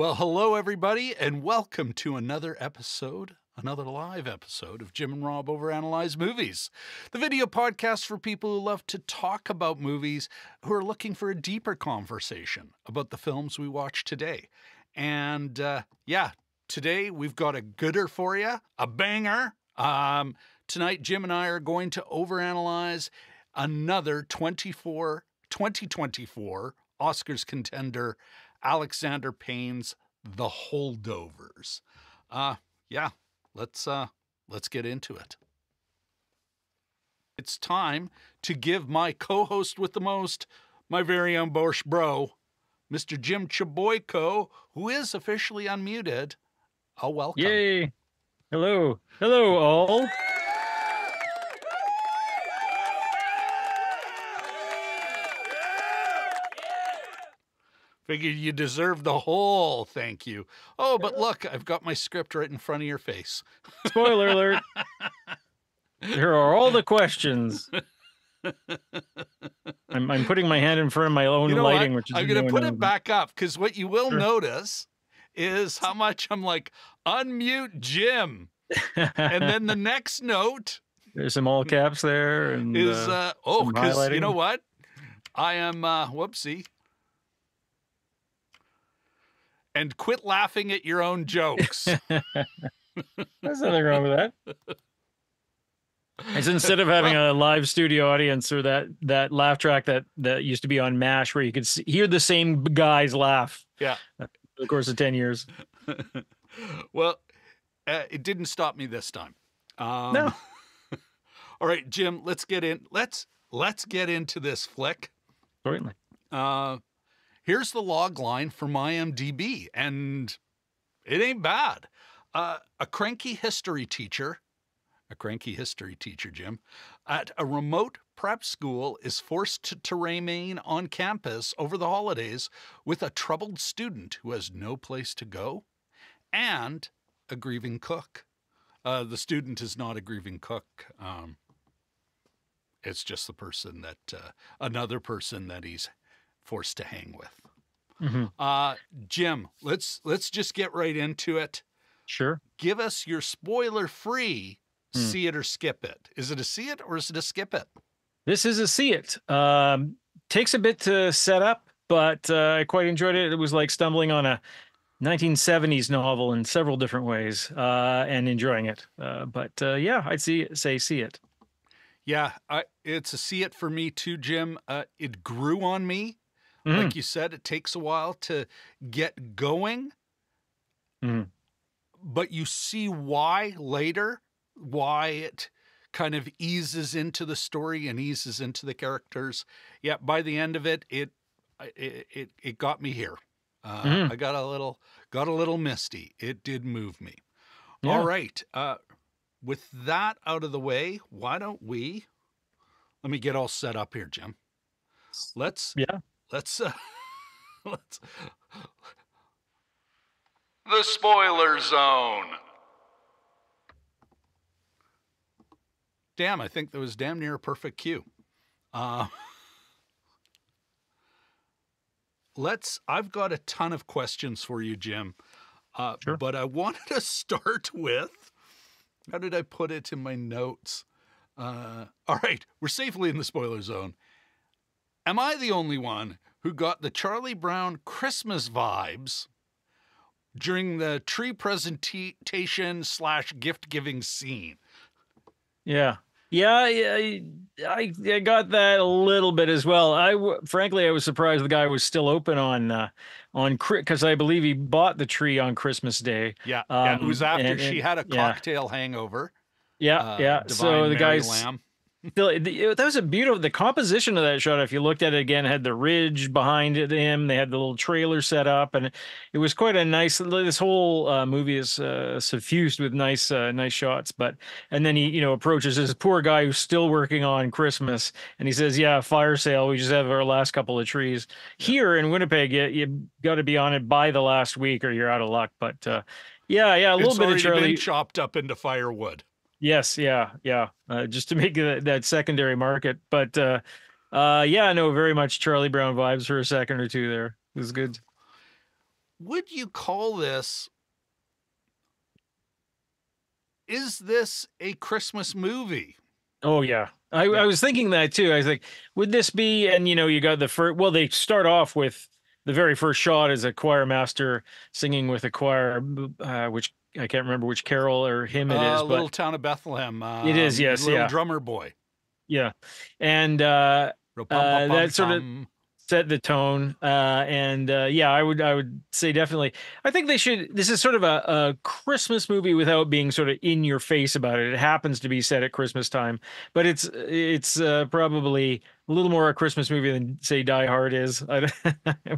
Well, hello, everybody, and welcome to another episode, another live episode of Jim and Rob Overanalyze Movies, the video podcast for people who love to talk about movies who are looking for a deeper conversation about the films we watch today. And uh, yeah, today we've got a gooder for you, a banger. Um, tonight, Jim and I are going to overanalyze another 24, 2024 Oscars contender, Alexander Payne's The Holdovers. Uh, yeah, let's uh, let's get into it. It's time to give my co-host with the most, my very own Borscht bro, Mr. Jim Chliboyko, who is officially unmuted, a welcome. Yay! Hello, hello, all. Figured you deserve the whole thank you. Oh, but look, I've got my script right in front of your face. Spoiler alert. Here are all the questions. I'm, I'm putting my hand in front of my own You know lighting, what? which is I'm going to put annoying. it back up because what you will Sure. notice is how much I'm like, unmute Jim. and then the next note There's some all caps there, and is, uh, uh, oh, because you know what? I am, uh, whoopsie. And quit laughing at your own jokes. there's nothing wrong with that. It's instead of having a live studio audience or that that laugh track that that used to be on Mash, where you could see, hear the same guys laugh. Yeah. over the course of ten years. well, uh, it didn't stop me this time. Um, No. all right, Jim, let's get in. Let's let's get into this flick. Certainly. Uh, here's the log line from IMDb, and it ain't bad. Uh, a cranky history teacher, a cranky history teacher, Jim, at a remote prep school is forced to, to remain on campus over the holidays with a troubled student who has no place to go and a grieving cook. Uh, the student is not a grieving cook. Um, it's just the person that uh, another person that he's forced to hang with. Hmm Uh, Jim, let's let's just get right into it. Sure. Give us your spoiler-free Hmm. see it or skip it. Is it a see it or is it a skip it? This is a see it. Um, takes a bit to set up, but uh, I quite enjoyed it. It was like stumbling on a 1970s novel in several different ways uh, and enjoying it. Uh, but uh, yeah, I'd see say see it. Yeah, I, it's a see it for me too, Jim. Uh, it grew on me. Mhm. Like you said, it takes a while to get going, Mhm. but you see why later, why it kind of eases into the story and eases into the characters. Yeah, by the end of it, it it it, it got me here. Uh, Mhm. I got a little got a little misty. It did move me. Yeah. All right. Uh, with that out of the way, why don't we? Let me get all set up here, Jim. Let's Yeah. Let's uh, let's the spoiler zone. Damn, I think that was damn near a perfect cue. Uh, let's. I've got a ton of questions for you, Jim. Uh, Sure. But I wanted to start with. How did I put it in my notes? Uh, all right, we're safely in the spoiler zone. Am I the only one who got the Charlie Brown Christmas vibes during the tree presentation slash gift giving scene? Yeah. Yeah, I, I I got that a little bit as well. I frankly I was surprised the guy was still open on uh, on because I believe he bought the tree on Christmas Day. Yeah, yeah. It Um, was after and- she and- had a yeah. cocktail hangover. Yeah, uh, yeah. Da'Vine So the Mary guy's Lamb. That was a beautiful. The composition of that shot, if you looked at it again, had the ridge behind it. Him, they had the little trailer set up, and it was quite a nice. This whole uh, movie is uh, suffused with nice, uh, nice shots. But and then he, you know, approaches this poor guy who's still working on Christmas, and he says, "Yeah, fire sale. We just have our last couple of trees here in Winnipeg. You, you got to be on it by the last week, or you're out of luck." But uh, yeah, yeah, a little it's bit of Charlie. been chopped up into firewood. Yes, yeah, yeah. Uh, just to make that, that secondary market, but uh, uh, yeah, no, very much Charlie Brown vibes for a second or two there. It was good. would you call this? Is this a Christmas movie? Oh yeah. I. I was thinking that too. I was like, would this be? And you know, you got the first. Well, they start off with the very first shot is a choir master singing with a choir, uh, which I can't remember which carol or him it is. uh, Little Town of Bethlehem. It is, yes, Little yeah. Drummer Boy. yeah, and uh, Uh, that sort of- set the tone. Uh, and uh, yeah, I would I would say definitely. I think they should. This is sort of a, a Christmas movie without being sort of in your face about it. It happens to be set at Christmas time, but it's it's uh, probably a little more a Christmas movie than say Die Hard is.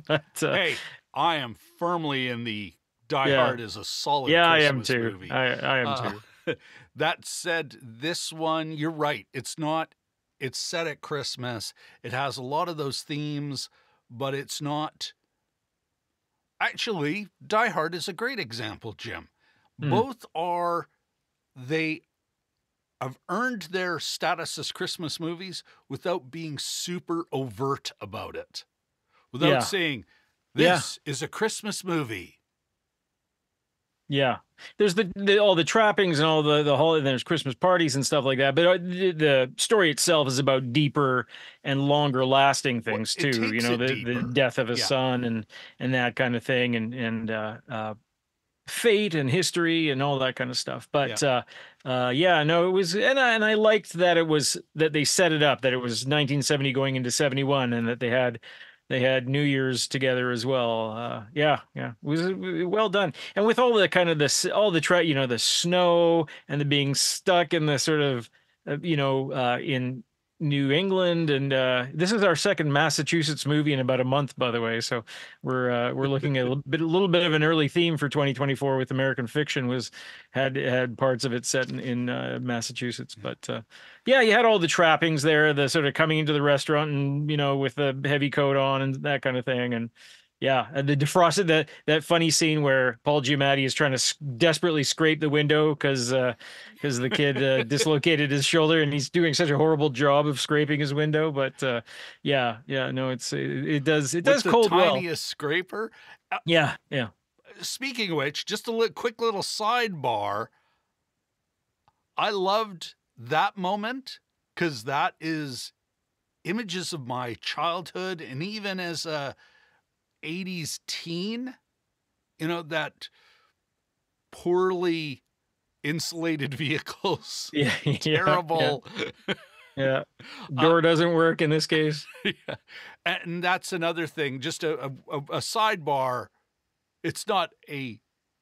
But uh, Hey, I am firmly in the Die Yeah. Hard is a solid yeah, I am Christmas too. movie. I I am Uh, too. that said, this one, you're right. It's not, it's set at Christmas. It has a lot of those themes, but it's not. Actually, Die Hard is a great example, Jim. Hmm. Both are, they have earned their status as Christmas movies without being super overt about it, without Yeah. saying, Yeah. this is a Christmas movie. Yeah, there's the, the all the trappings and all the the whole. There's Christmas parties and stuff like that. But uh, the, the story itself is about deeper and longer lasting things it too. You know, the, the death of a Yeah. son and and that kind of thing, and and uh, uh, fate and history and all that kind of stuff. But uh, uh, yeah, no, it was, and I and I liked that it was that they set it up that it was 1970 going into 71, and that they had they had New Year's together as well. Uh, yeah, yeah, it was well done. And with all the kind of the s- all the tra- you know the snow and the being stuck in the sort of uh, you know uh, in New England, and uh, this is our second Massachusetts movie in about a month, by the way. So we're uh, we're looking at a little bit a little bit of an early theme for 2024 with American Fiction was had had parts of it set in, in uh, Massachusetts, but uh, yeah, you had all the trappings there, the sort of coming into the restaurant and you know with the heavy coat on and that kind of thing, and yeah, and the defrosted that that funny scene where Paul Giamatti is trying to s- desperately scrape the window because because the kid uh, dislocated his shoulder and he's doing such a horrible job of scraping his window, but uh, yeah, yeah, no, it's it, it does it With does the cold well. tiniest scraper. Yeah, yeah. speaking of which, just a li- quick little sidebar. I loved that moment because that is images of my childhood and even as a 80s teen, you know, that poorly insulated vehicles, Yeah, terrible. Yeah, yeah. Door uh, doesn't work in this case. Yeah. And that's another thing, just a, a, a sidebar. It's not a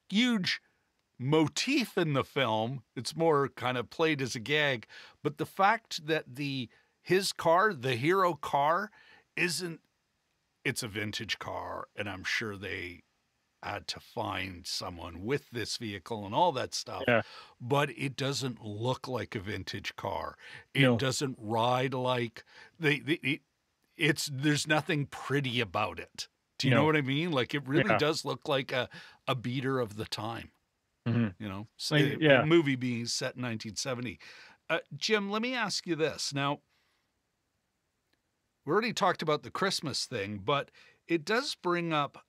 huge motif in the film. It's more kind of played as a gag. But the fact that the his car, the hero car, isn't it's a vintage car, and I'm sure they had to find someone with this vehicle and all that stuff. Yeah. But it doesn't look like a vintage car. It No. doesn't ride like they, they it- it's there's nothing pretty about it. Do you know what I mean? Like it really Yeah. does look like a a beater of the time. Mhm. You know, Like, yeah. movie being set in 1970. Uh, Jim, let me ask you this. Now, we already talked about the Christmas thing, but it does bring up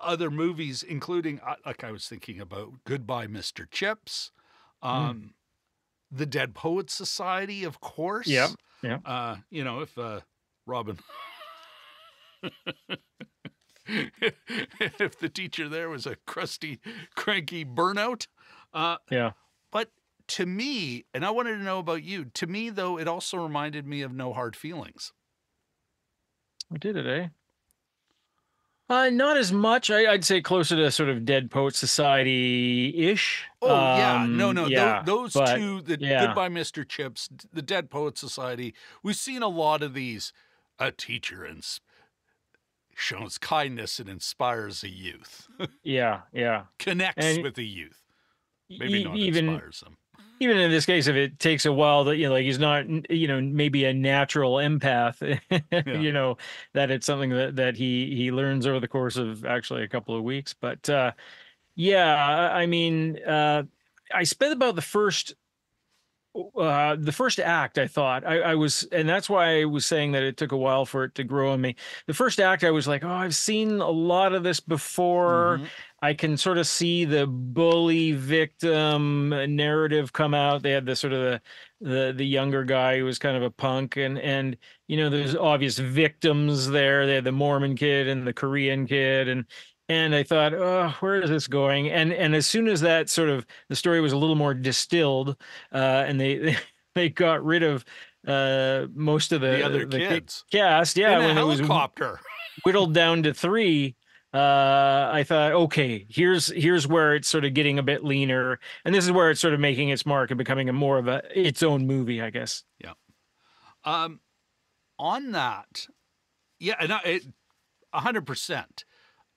other movies, including uh, like I was thinking about Goodbye, Mr. Chips, Hmm. um, the Dead Poets Society, of course. Yeah. yep. Uh, you know, if uh, Robin. if the teacher there was a crusty, cranky burnout. Uh, Yeah. but to me, and I wanted to know about you, to me, though, it also reminded me of No Hard Feelings. We did it, eh? Uh, not as much. I, I'd say closer to sort of Dead Poet Society ish. Oh, yeah. No, no. tho- yeah, those but- two, the yeah. Goodbye, Mr. Chips, the Dead Poet Society, we've seen a lot of these. A teacher ins- shows kindness and inspires a youth, Yeah, yeah. connects And- with the youth. Maybe E- not even inspires them. Even in this case, if it takes a while, that you know, like he's not, you know, maybe a natural empath, you know, that it's something that that he he learns over the course of actually a couple of weeks. But uh, yeah, I I mean, uh, I spent about the first uh, the first act, I thought I, I was, and that's why I was saying that it took a while for it to grow on me. The first act, I was like, oh, I've seen a lot of this before. Mhm. I can sort of see the bully victim narrative come out. They had the sort of the the the younger guy who was kind of a punk, and and you know there's obvious victims there. They had the Mormon kid and the Korean kid, and and I thought, oh, where is this going? And and as soon as that sort of the story was a little more distilled, uh, and they they got rid of uh most of the, The other ki- kids. cast, yeah, in when it was whittled down to three uh i thought okay here's here's where it's sort of getting a bit leaner and this is where it's sort of making its mark and becoming a more of a its own movie i guess Yeah. Um, on that, yeah, and I, it, hundred percent.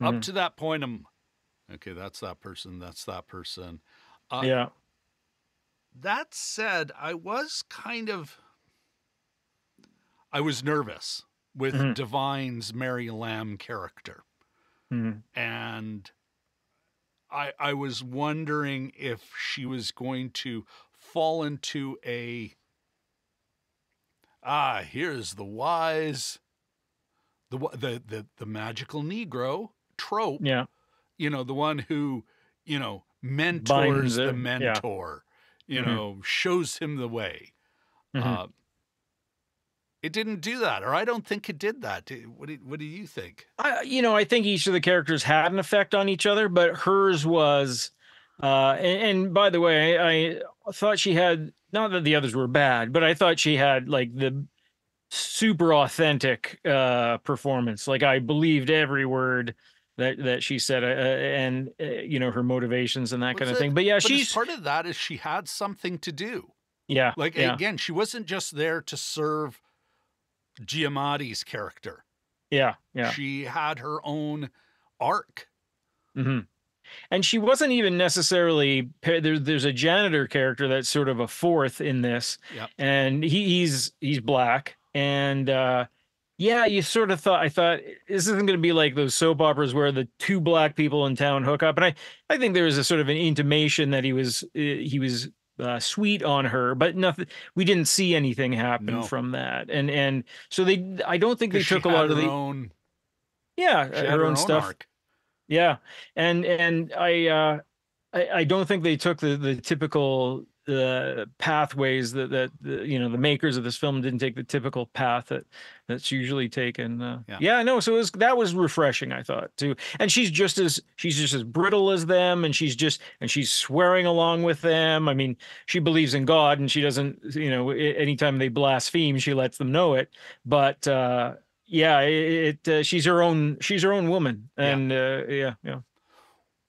Up Mhm. to that point, I'm okay. That's that person. That's that person. Uh, yeah That said, I was kind of, I was nervous with Mhm. Da'Vine's Mary Lamb character, Mhm. and I I was wondering if she was going to fall into a ah here's the wise the the the, the magical negro trope yeah you know the one who you know mentors the him, yeah. mentor you Mhm. know shows him the way Mhm. uh, it didn't do that or i don't think it did that what do, what do you think I, you know, I think each of the characters had an effect on each other, but hers was, uh, and, and by the way, I, I thought she had not that the others were bad, but I thought she had like the super authentic uh, performance. Like I believed every word that that she said, uh, and uh, you know her motivations and that What's kind of it- thing. But yeah, but she's part of that is she had something to do yeah, like yeah, again she wasn't just there to serve giamatti's character yeah, yeah. she had her own arc hmm And she wasn't even necessarily there, there's a janitor character that's sort of a fourth in this, Yep. and he, he's he's black, and uh, yeah, you sort of thought I thought this isn't going to be like those soap operas where the two black people in town hook up, and I I think there was a sort of an intimation that he was uh, he was uh, sweet on her, but nothing. We didn't see anything happen No. from that, and and so they I don't think they took a lot of her the own yeah had her own stuff. arc. Yeah, and and I uh, I, I don't think they took the the typical uh, pathways that that the, you know the makers of this film didn't take the typical path that that's usually taken. Uh, Yeah. yeah, no, so it was that was refreshing. I thought too, and she's just as she's just as brittle as them, and she's just and she's swearing along with them. I mean, she believes in God, and she doesn't you know anytime they blaspheme, she lets them know it. But uh, yeah, it, it uh, she's her own she's her own woman, Yeah. and uh, yeah, yeah.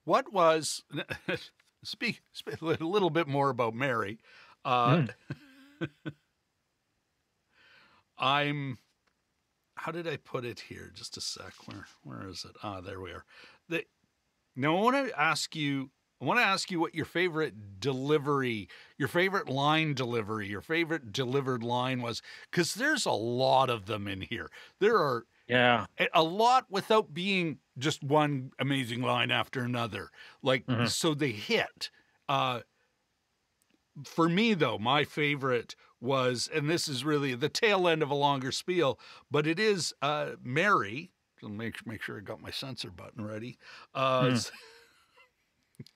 What was speak, speak a little bit more about Mary? Uh, Mm. I'm. How did I put it here? Just a sec. Where where is it? Ah, there we are. The, now I want to ask you. I want to ask you what your favorite delivery, your favorite line delivery, your favorite delivered line was, because there's a lot of them in here. There are Yeah. a- lot without being just one amazing line after another like Mhm. so they hit uh for me though my favorite was and this is really the tail end of a longer spiel but it is uh mary make make sure i got my censor button ready uh s-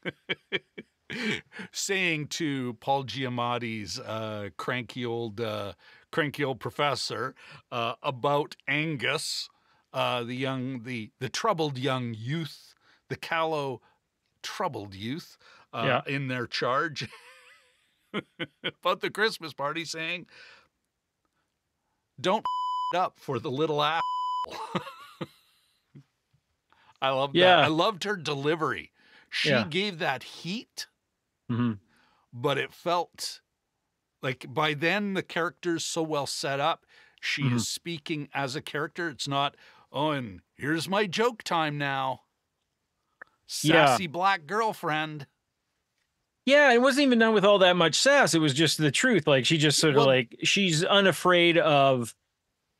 saying to paul giamatti's uh cranky old uh cranky old professor uh, about Angus, uh, the young, the the troubled young youth, the callow, troubled youth uh, in their charge. about the Christmas party, saying, "Don't up for the little ass." I love Yeah. that. I loved her delivery. She Yeah. gave that heat hmm but it felt like by then the character's so well set up. She Mhm. is speaking as a character. It's not, oh, and here's my joke time now. Yeah. Sassy black girlfriend. Yeah, it wasn't even done with all that much sass. It was just the truth. Like she just sort of Well- like she's unafraid of,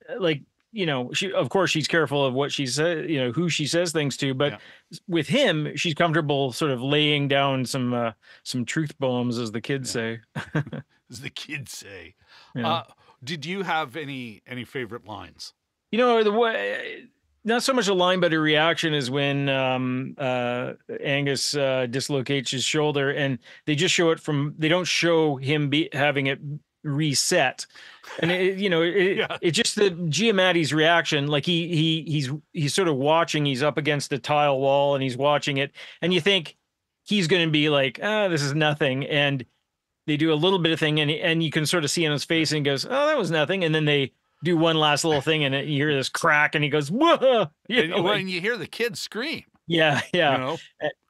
uh, like you know, she of course she's careful of what she says, you know, who she says things to. But Yeah. with him, she's comfortable sort of laying down some uh, some truth bombs, as the kids say. as the kids say. Yeah. Uh, did you have any any favorite lines? You know, the way not so much a line, but a reaction is when um, uh, Angus uh, dislocates his shoulder, and they just show it from. They don't show him be having it reset, and it, you know, it, Yeah. it's just the Giamatti's reaction. Like he he he's he's sort of watching. He's up against the tile wall, and he's watching it, and you think he's going to be like, ah, this is nothing, and they do a little bit of thing, and and you can sort of see on his face, and he goes, oh, that was nothing, and then they do one last little thing, and you hear this crack, and he goes, whoa, you And know, when like- you hear the kids scream, yeah, yeah you know,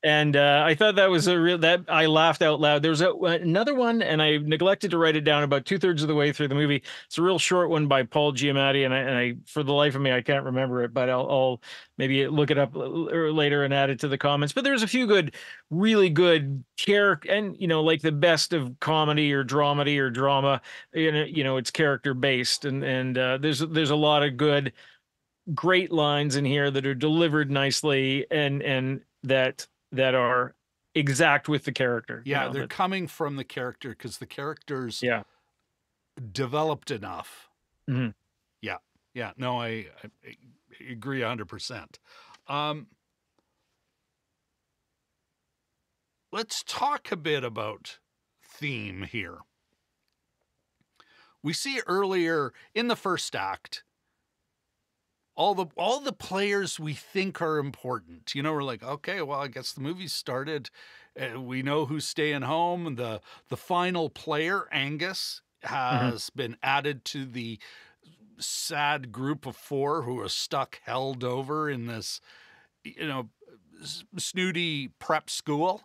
and uh, I thought that was a real that I laughed out loud. There was a, another one, and I neglected to write it down about two thirds of the way through the movie. It's a real short one by Paul Giamatti, and I, and I for the life of me I can't remember it, but I'll, I'll maybe look it up later and add it to the comments. But there's a few good, really good character, and you know, like the best of comedy or dramedy or drama. You know, you know, it's character based, and and uh, there's there's a lot of good great lines in here that are delivered nicely and and that that are exact with the character. you yeah, know, they're that- coming from the character because the characters yeah, developed enough. Mhm. Yeah, yeah. No, I, I, I agree hundred percent. Um, let's talk a bit about theme here. We see earlier in the first act all the all the players we think are important. You know, we're like, okay, well, I guess the movie started. Uh, we know who's staying home. The the final player, Angus, has been added to the sad group of four who are stuck, held over in this, you know, snooty prep school.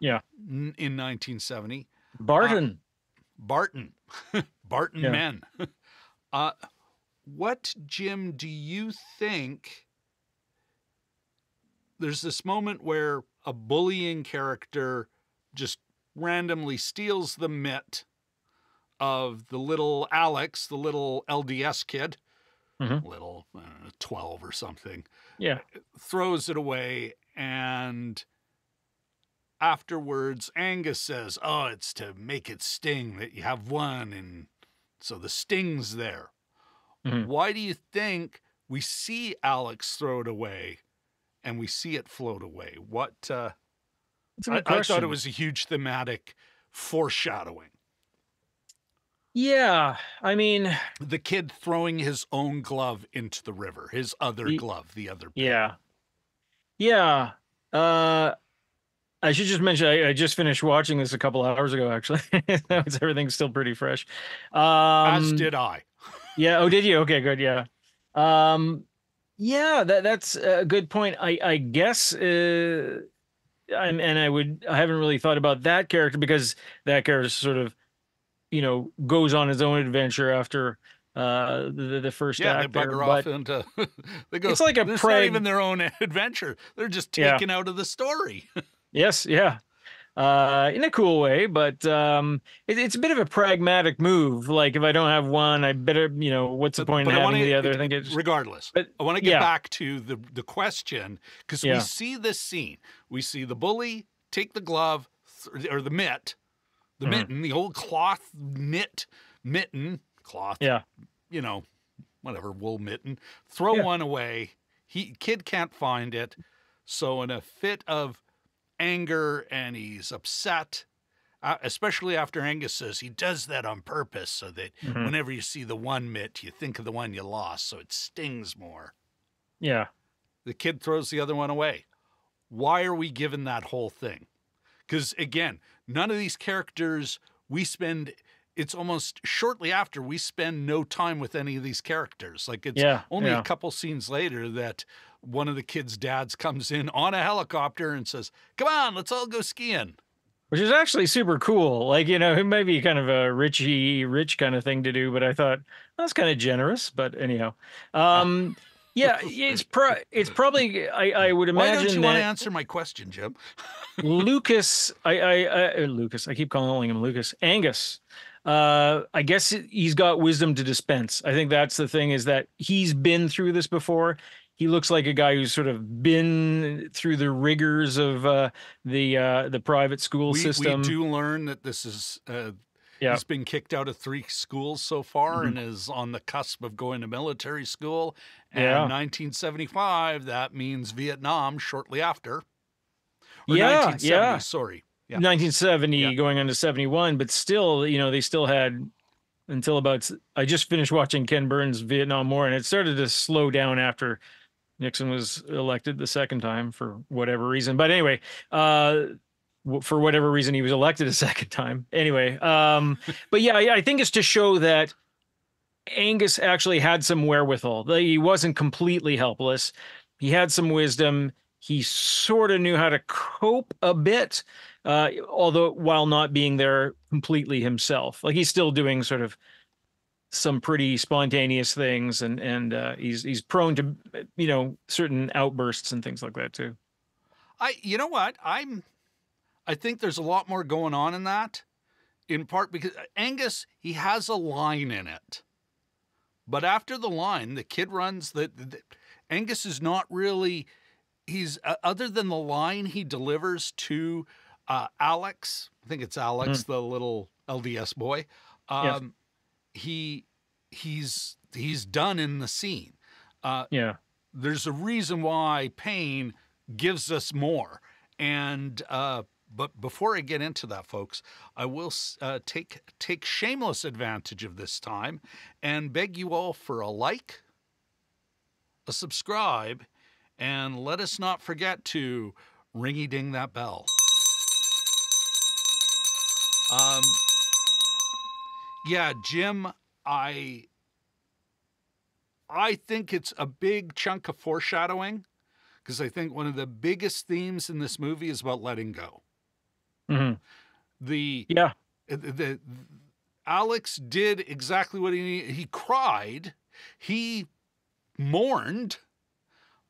Yeah. n- In 1970. Barton. Barton, Barton Yeah. men. uh, what, Jim, do you think? There's this moment where a bullying character just randomly steals the mitt of the little Alex, the little LDS kid, Mhm. little uh, 12 or something, yeah, throws it away and afterwards angus says oh it's to make it sting that you have one and so the sting's there Mhm. why do you think we see alex throw it away and we see it float away what uh, I, I thought it was a huge thematic foreshadowing Yeah, I mean, the kid throwing his own glove into the river his other Ye- glove the other yeah, yeah. Uh, I should just mention I, I just finished watching this a couple hours ago. Actually, everything's still pretty fresh. Um, as did i Yeah. Oh, did you? Okay, good. Yeah. Um, yeah, that that's a good point. I I guess uh and and I would I haven't really thought about that character because that character sort of you know goes on his own adventure after uh the, the first Yeah, they act there, bugger but off into. they go. It's like a It's not even their own adventure. They're just Yeah. taken out of the story. yes, yeah. Uh, in a cool way, but um, it, it's a bit of a pragmatic move. Like if I don't have one, I better, you know, what's the point in But I having wanna- the other? I think it's regardless. but- I want to get yeah. back to the the question because Yeah. we see this scene. We see the bully take the glove th- or the mitt, the Mhm. mitten, the old cloth knit mitten cloth. yeah, you know, whatever wool mitten. Throw Yeah. one away. He kid can't find it, so in a fit of anger and he's upset. Uh, especially after Angus says he does that on purpose so that Mhm. whenever you see the one mitt, you think of the one you lost, so it stings more. yeah. The kid throws the other one away. Why are we given that whole thing? Because again, none of these characters we spend. It's almost shortly after we spend no time with any of these characters. Like it's Yeah, only yeah. a couple scenes later that one of the kids' dads comes in on a helicopter and says, "Come on, let's all go skiing." which is actually super cool. Like, you know, it may be kind of a richy rich kind of thing to do, but I thought that's kind of generous. But anyhow, um, yeah, it's pro- it's probably I, I would Why imagine don't you want to answer my question, Jim? Lucas, I, I, I uh, Lucas, I keep calling him Lucas, Angus. Uh, I guess he's got wisdom to dispense. I think that's the thing is that he's been through this before. He looks like a guy who's sort of been through the rigors of uh, the uh, the private school we, system. we do learn that this is uh, Yeah. He's been kicked out of three schools so far Mhm. and is on the cusp of going to military school. And Yeah. 1975, that means Vietnam shortly after. Or Yeah, 1970, yeah. sorry. Yeah. 1970 Yeah. going on to 71 but still you know they still had until about I just finished watching ken burns vietnam war and it started to slow down after nixon was elected the second time for whatever reason. But anyway uh w- for whatever reason he was elected a second time. Anyway um but yeah I, I think it's to show that angus actually had some wherewithal. That he wasn't completely helpless. He had some wisdom. He sort of knew how to cope a bit uh, although while not being there completely himself. Like he's still doing sort of some pretty spontaneous things, and and uh, he's he's prone to you know certain outbursts and things like that too. I you know what? I'm I think there's a lot more going on in that. In part because Angus, he has a line in it. But after the line, the kid runs the, the Angus is not really he's uh, other than the line he delivers to uh, Alex, I think it's Alex, the little LDS boy. Um, Yes. He he's he's done in the scene. Uh, Yeah, there's a reason why Payne gives us more and uh but before I get into that, folks, I will uh, take take shameless advantage of this time and beg you all for a like, a subscribe, and let us not forget to ringy ding that bell. Um, yeah, Jim, I I think it's a big chunk of foreshadowing because I think one of the biggest themes in this movie is about letting go. hmm The yeah, the, the Alex did exactly what he needed. He cried, he mourned,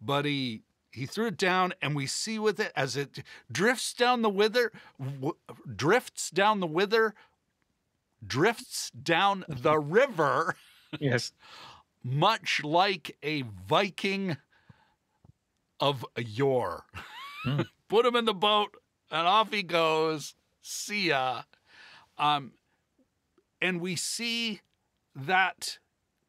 but he he threw it down, and we see with it as it drifts down the wither, w- drifts down the wither, drifts down the river, yes, much like a Viking of yore. Hmm. Put him in the boat, and off he goes. See ya. Um, and we see that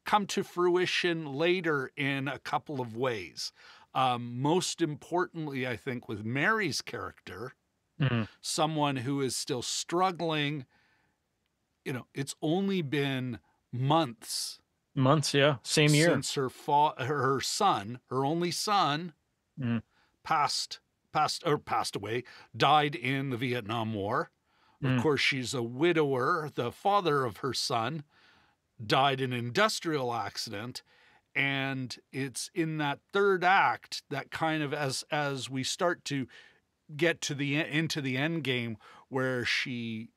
come to fruition later in a couple of ways. Um, most importantly, I think, with Mary's character, Mhm. someone who is still struggling. You know, it's only been months months. Yeah, same year. since her fa- her son, her only son, Mhm. passed passed or passed away, died in the Vietnam War. Of Mm. course, she's a widower. The father of her son died in an industrial accident, and it's in that third act that kind of as as we start to get to the into the end game where she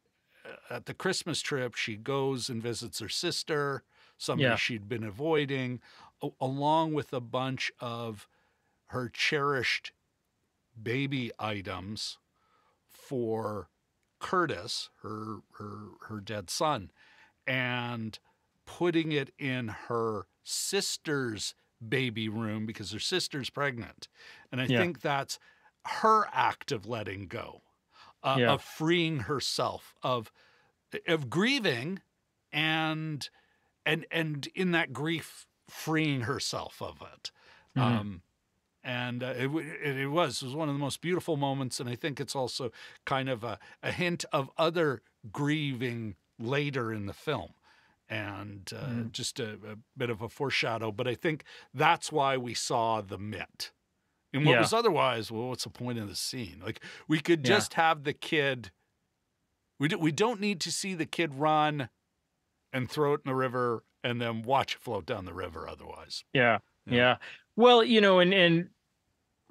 at the Christmas trip she goes and visits her sister, somebody Yeah. she'd been avoiding, along with a bunch of her cherished baby items for Curtis, her her her dead son, and putting it in her sister's baby room because her sister's pregnant. And I Yeah. think that's her act of letting go, uh, Yeah. of freeing herself, of of grieving and and and in that grief freeing herself of it. Mhm. Um, and uh, it, it, it was it was one of the most beautiful moments, and I think it's also kind of a, a hint of other grieving later in the film, and uh, Mhm. just a, a bit of a foreshadow. But I think that's why we saw the mitt. And what Yeah. was otherwise, well, what's the point of the scene? Like we could Yeah. just have the kid. We do, we don't need to see the kid run and throw it in the river and then watch it float down the river. Otherwise, Yeah, Yeah. yeah. Well, you know, and and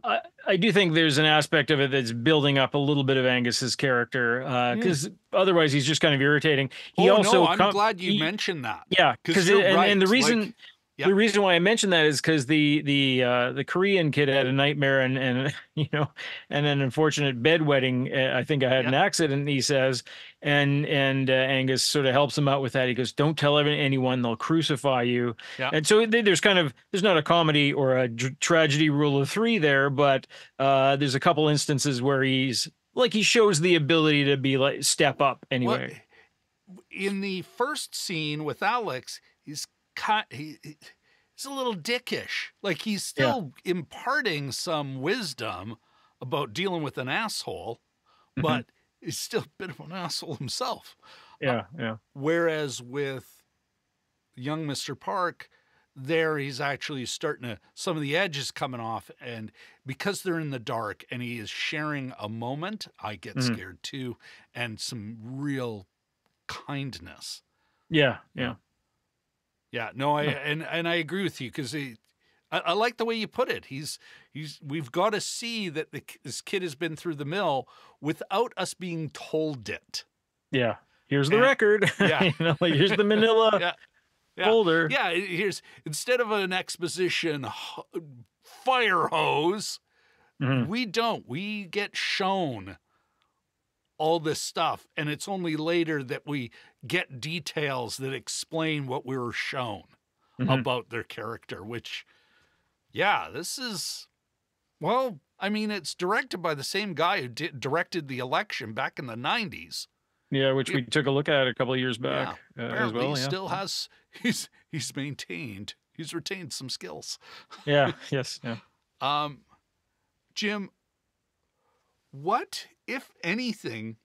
I I do think there's an aspect of it that's building up a little bit of Angus's character uh, hmm. because otherwise he's just kind of irritating. He oh also no, I'm com- glad you he- mentioned that. Yeah, because and, and the reason like- yeah. the reason why I mentioned that is because the the uh, the Korean kid had a nightmare and and you know and an unfortunate bedwetting. Uh, I think I had an accident. He says, and and uh, Angus sort of helps him out with that. He goes, "Don't tell anyone; they'll crucify you." Yeah. And so there's kind of there's not a comedy or a dr- tragedy rule of three there, but uh, there's a couple instances where he's like he shows the ability to be like step up Well, anyway. in the first scene with Alex, he's he, he's a little dickish. Like he's still yeah. imparting some wisdom about dealing with an asshole, mm-hmm. but he's still a bit of an asshole himself. Yeah, uh, yeah. Whereas with young Mr. Park, there he's actually starting to some of the edges coming off and because they're in the dark and he is sharing a moment i get mm-hmm. scared too and some real kindness yeah yeah yeah no i and and i agree with you because I, I like the way you put it he's he's we've got to see that the, this kid has been through the mill without us being told it yeah here's the and, record yeah you know like here's the manila yeah yeah. folder. Yeah, here's instead of an exposition fire hose, mm-hmm. we don't. We get shown all this stuff, and it's only later that we get details that explain what we were shown mm-hmm. about their character. Which, yeah, this is well. I mean, it's directed by the same guy who did, directed the election back in the '90s. Yeah, which we took a look at a couple of years back yeah, uh, as well. He yeah. still has he's he's maintained he's retained some skills. Yeah. yes. Yeah. Um, Jim, what if anything?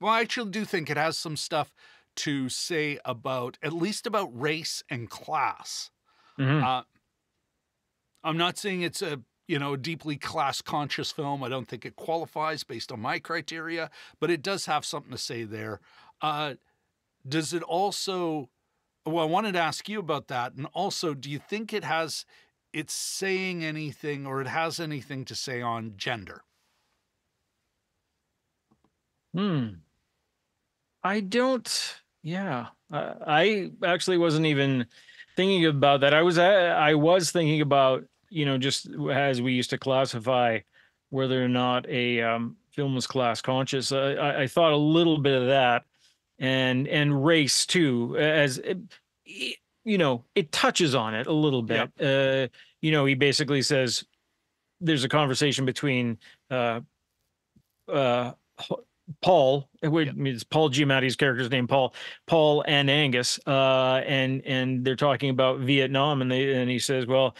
Well, I actually do think it has some stuff to say about at least about race and class. Mm-hmm. Uh, I'm not saying it's a you know, deeply class conscious film. I don't think it qualifies based on my criteria, but it does have something to say there. Uh, does it also? Well, I wanted to ask you about that, and also, do you think it has? It's saying anything, or it has anything to say on gender? Hmm. I don't. Yeah, I actually wasn't even thinking about that. I was I was thinking about you know, just as we used to classify whether or not a um, film was class conscious, uh, I, I, thought a little bit of that, and and race too, as it, you know, it touches on it a little bit. Uh, you know, he basically says there's a conversation between uh, uh, Paul, which yep. means Paul Giamatti's character's name, Paul, Paul and Angus, uh, and and they're talking about Vietnam, and they and he says, well,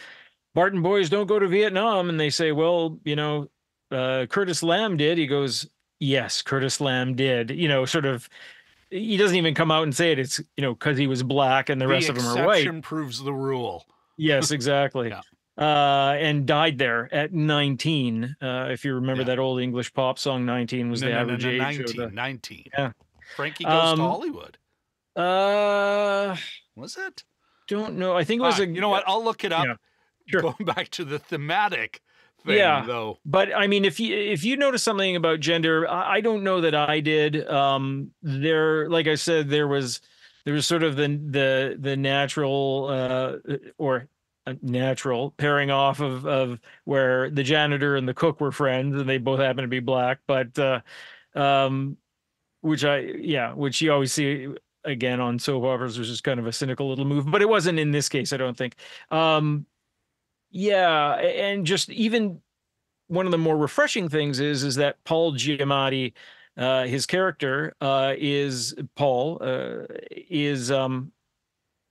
Barton boys don't go to Vietnam. And they say, well, you know, uh, Curtis Lamb did. He goes, yes, Curtis Lamb did. You know, sort of. He doesn't even come out and say it. It's you know because he was black and the, the rest of them are white. Exception proves the rule. Yes, exactly. yeah. Uh, and died there at 19. Uh, if you remember yeah. that old English pop song, 19 was no, the no, average no, 19, age. 19, 19. Yeah. Frankie goes um, to Hollywood. Uh, was it? Don't know. I think it was a. You know what? I'll look it up. Yeah. Sure. Going back to the thematic thing, yeah. though. But I mean, if you if you notice something about gender, I, I don't know that I did. Um, there, like I said, there was there was sort of the the the natural uh, or natural pairing off of of where the janitor and the cook were friends and they both happen to be black but uh um which i yeah which you always see again on soap operas which is kind of a cynical little move but it wasn't in this case i don't think um yeah, and just even one of the more refreshing things is is that Paul Giamatti, uh, his character uh, is Paul uh, is um,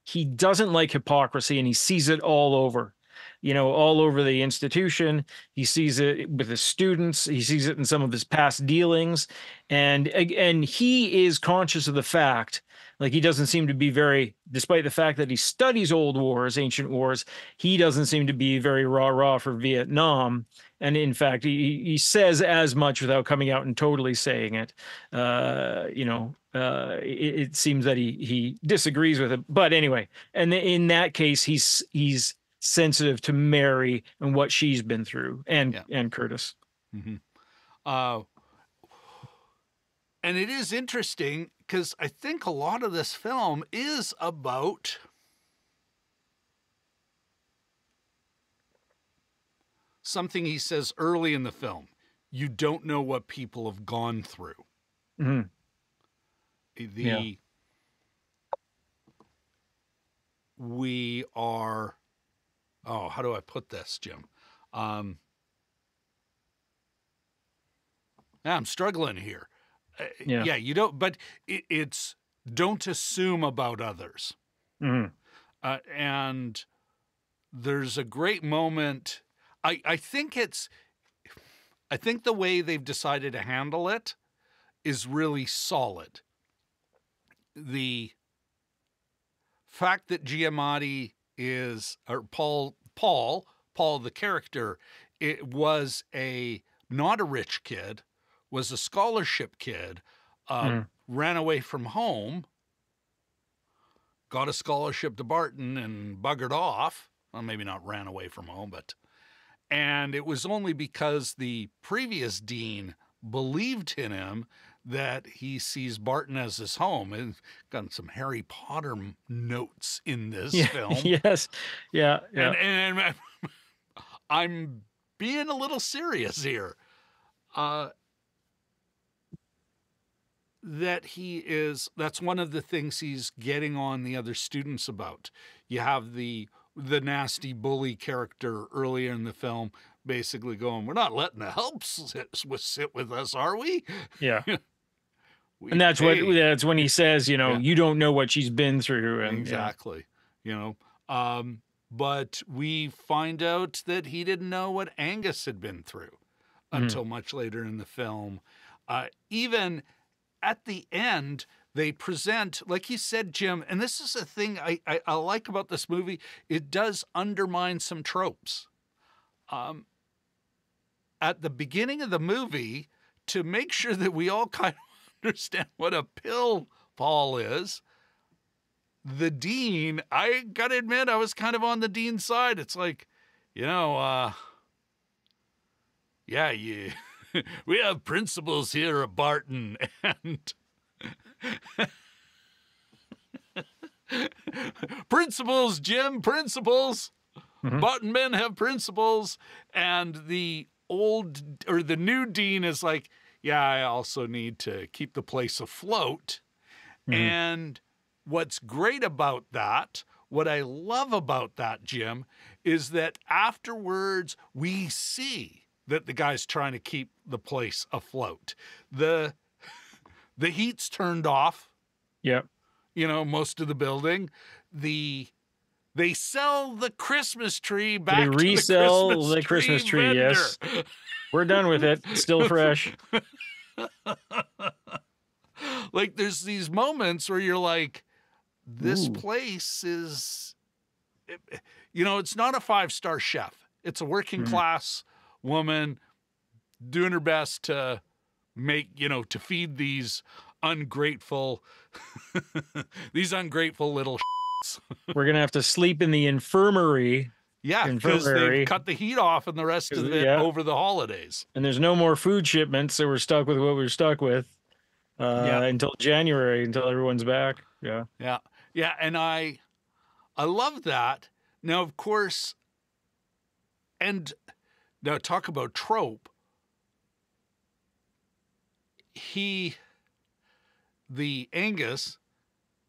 he doesn't like hypocrisy and he sees it all over you know all over the institution. He sees it with his students he sees it in some of his past dealings. And and he is conscious of the fact like he doesn't seem to be very, despite the fact that he studies old wars, ancient wars, he doesn't seem to be very rah rah for Vietnam. And in fact, he he says as much without coming out and totally saying it. Uh, you know, uh, it, it, seems that he he disagrees with it. But anyway, and in that case, he's he's sensitive to Mary and what she's been through, and yeah. and Curtis. Mm-hmm. Uh, and it is interesting because I think a lot of this film is about something he says early in the film. You don't know what people have gone through. Mm-hmm. The yeah. we are oh, how do I put this, Jim? Um, yeah, I'm struggling here. Uh, Yeah. yeah, you don't. But it, it's don't assume about others. Mhm. uh, and there's a great moment. I I think it's, I think the way they've decided to handle it is really solid. The fact that Giamatti is or Paul Paul Paul the character it was a not a rich kid was a scholarship kid uh, Mhm. ran away from home got a scholarship to Barton and buggered off. Well, maybe not ran away from home, but. And it was only because the previous dean believed in him that he sees Barton as his home. And got some Harry Potter notes in this Yeah. film. yes. Yeah. Yeah. And, and I'm being a little serious here. Uh, that he is that's one of the things he's getting on the other students about. You have the the nasty bully character earlier in the film basically going, "We're not letting the help sit, sit with us, are we?" yeah. We And that's what that's when he says, you know, Yeah. you don't know what she's been through. And yeah. exactly you know um but we find out that he didn't know what angus had been through Mhm. until much later in the film uh even at the end they present like you said jim and this is a thing I, I i like about this movie it does undermine some tropes um at the beginning of the movie to make sure that we all kind of understand what a pill paul is the dean, I gotta admit, I was kind of on the dean's side. It's like, you know, uh, yeah, you, we have principles here at Barton, and principles, Jim, principles. Mhm. Barton men have principles, and the old or the new dean is like, yeah, I also need to keep the place afloat. Mhm. And what's great about that, what I love about that, Jim, is that afterwards we see that the guy's trying to keep the place afloat. The the heat's turned off, Yeah. you know, most of the building. The they sell the Christmas tree back They to resell the Christmas the Christmas tree, vendor. yes. We're done with it. Still fresh. like there's these moments where you're like this Ooh. place is you know it's not a five star chef it's a working Mhm. class woman doing her best to make you know to feed these ungrateful these ungrateful little We're gonna have to sleep in the infirmary, yeah because they've cut the heat off and the rest of it yeah. over the holidays and there's no more food shipments, so we're stuck with what we're stuck with uh, Yeah. until January, until everyone's back. Yeah. Yeah. Yeah, and I I love that. Now of course and now talk about trope. He the Angus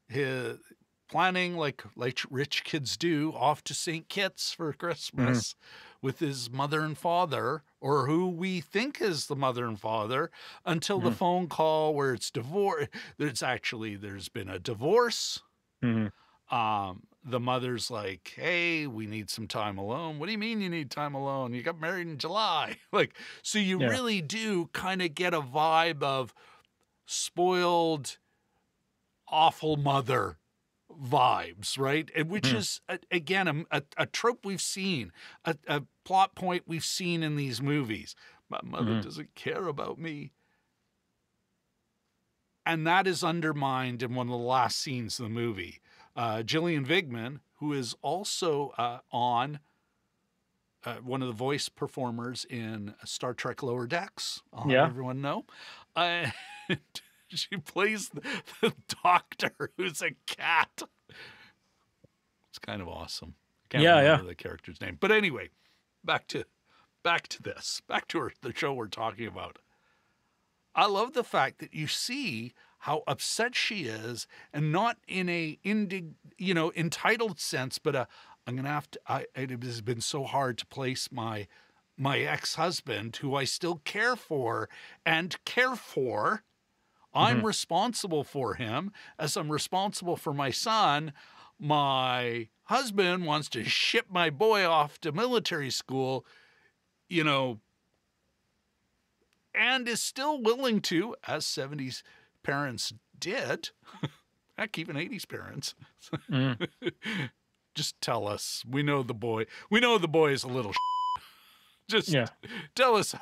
his planning like like rich kids do off to St. Kitts for Christmas with his mother and father or who we think is the mother and father until the Mhm. phone call where it's divorce there's actually there's been a divorce Mhm. um, the mother's like, "Hey, we need some time alone." What do you mean you need time alone? You got married in July. Like, so you Yeah. really do kind of get a vibe of spoiled, awful mother vibes, right? And which Mhm. is again a, a, trope we've seen, a, a plot point we've seen in these movies. My mother Mhm. doesn't care about me. And that is undermined in one of the last scenes of the movie uh, Gillian Vigman, who is also uh, on uh, one of the voice performers in Star Trek Lower Decks. I'll Yeah. everyone know. Uh, she plays the, the doctor who's a cat. It's kind of awesome. Can't Yeah, remember the character's name. But anyway, back to back to this. Back to her, the show we're talking about. I love the fact that you see how upset she is, and not in a indig, you know, entitled sense, but a I'm gonna have to. I, it has been so hard to place my my ex husband, who I still care for and care for, I'm mm-hmm. responsible for him as I'm responsible for my son. My husband wants to ship my boy off to military school, you know, and is still willing to, as 70s parents did, heck, even 80s parents, Mm. just tell us. We know the boy. We know the boy is a little. Just Yeah. tell us,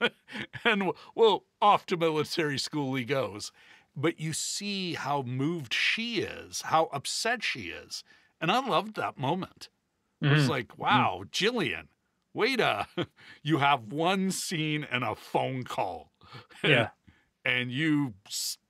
and well, off to military school he goes. But you see how moved she is, how upset she is, and I loved that moment. It was Mhm. like, wow, Gillian, wait a, you have one scene and a phone call. Yeah. And you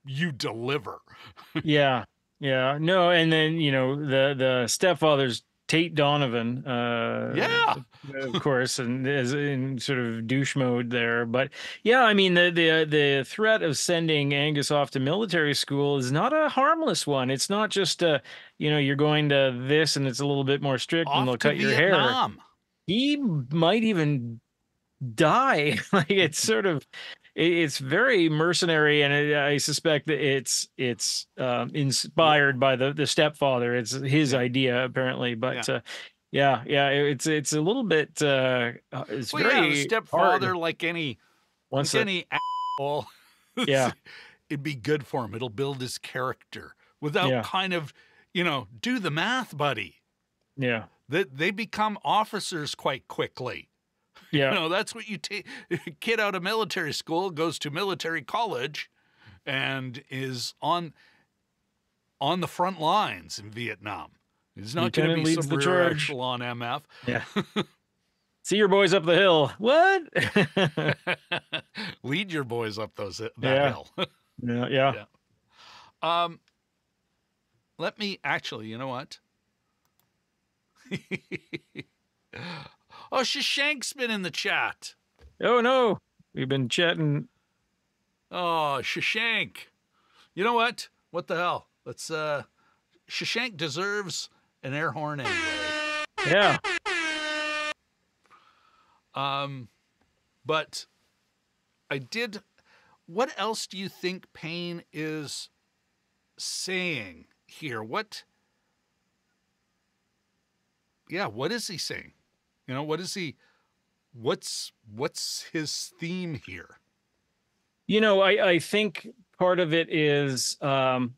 you deliver. yeah yeah. No and then you know the the stepfather's tate donovan uh Yeah. of course and is in sort of douche mode there. But yeah i mean the the the threat of sending angus off to military school is not a harmless one. It's not just a you know you're going to this and it's a little bit more strict and they'll Off cut your hair. He might even die. Like it's sort of it's very mercenary and it, i suspect that it's it's um, inspired by the the stepfather it's his Yeah. idea apparently but uh yeah yeah it's it's a little bit uh uh, it's Well, very yeah, the hard stepfather, like any once like a- any asshole, Yeah. it'd be good for him. It'll build his character without Yeah. kind of, you know, do the math, buddy. yeah That they become officers quite quickly. Yeah You know, that's what you take. Kid out of military school goes to military college, and is on on the front lines in Vietnam. He's not going to be some the rear charge. echelon MF. yeah see your boys up the hill what Lead your boys up those that Yeah. hill. yeah yeah Yeah. Um, let me actually. You know what? Oh, Shashank's been in the chat. oh no we've been chatting Oh, Shashank. You know what? What the hell? Let's. uh Shashank deserves an air horn anyway. yeah Um, but I did. What else do you think Payne is saying here? What? Yeah, what is he saying? You know, what is he? What's what's his theme here? You know, I, I think part of it is, um,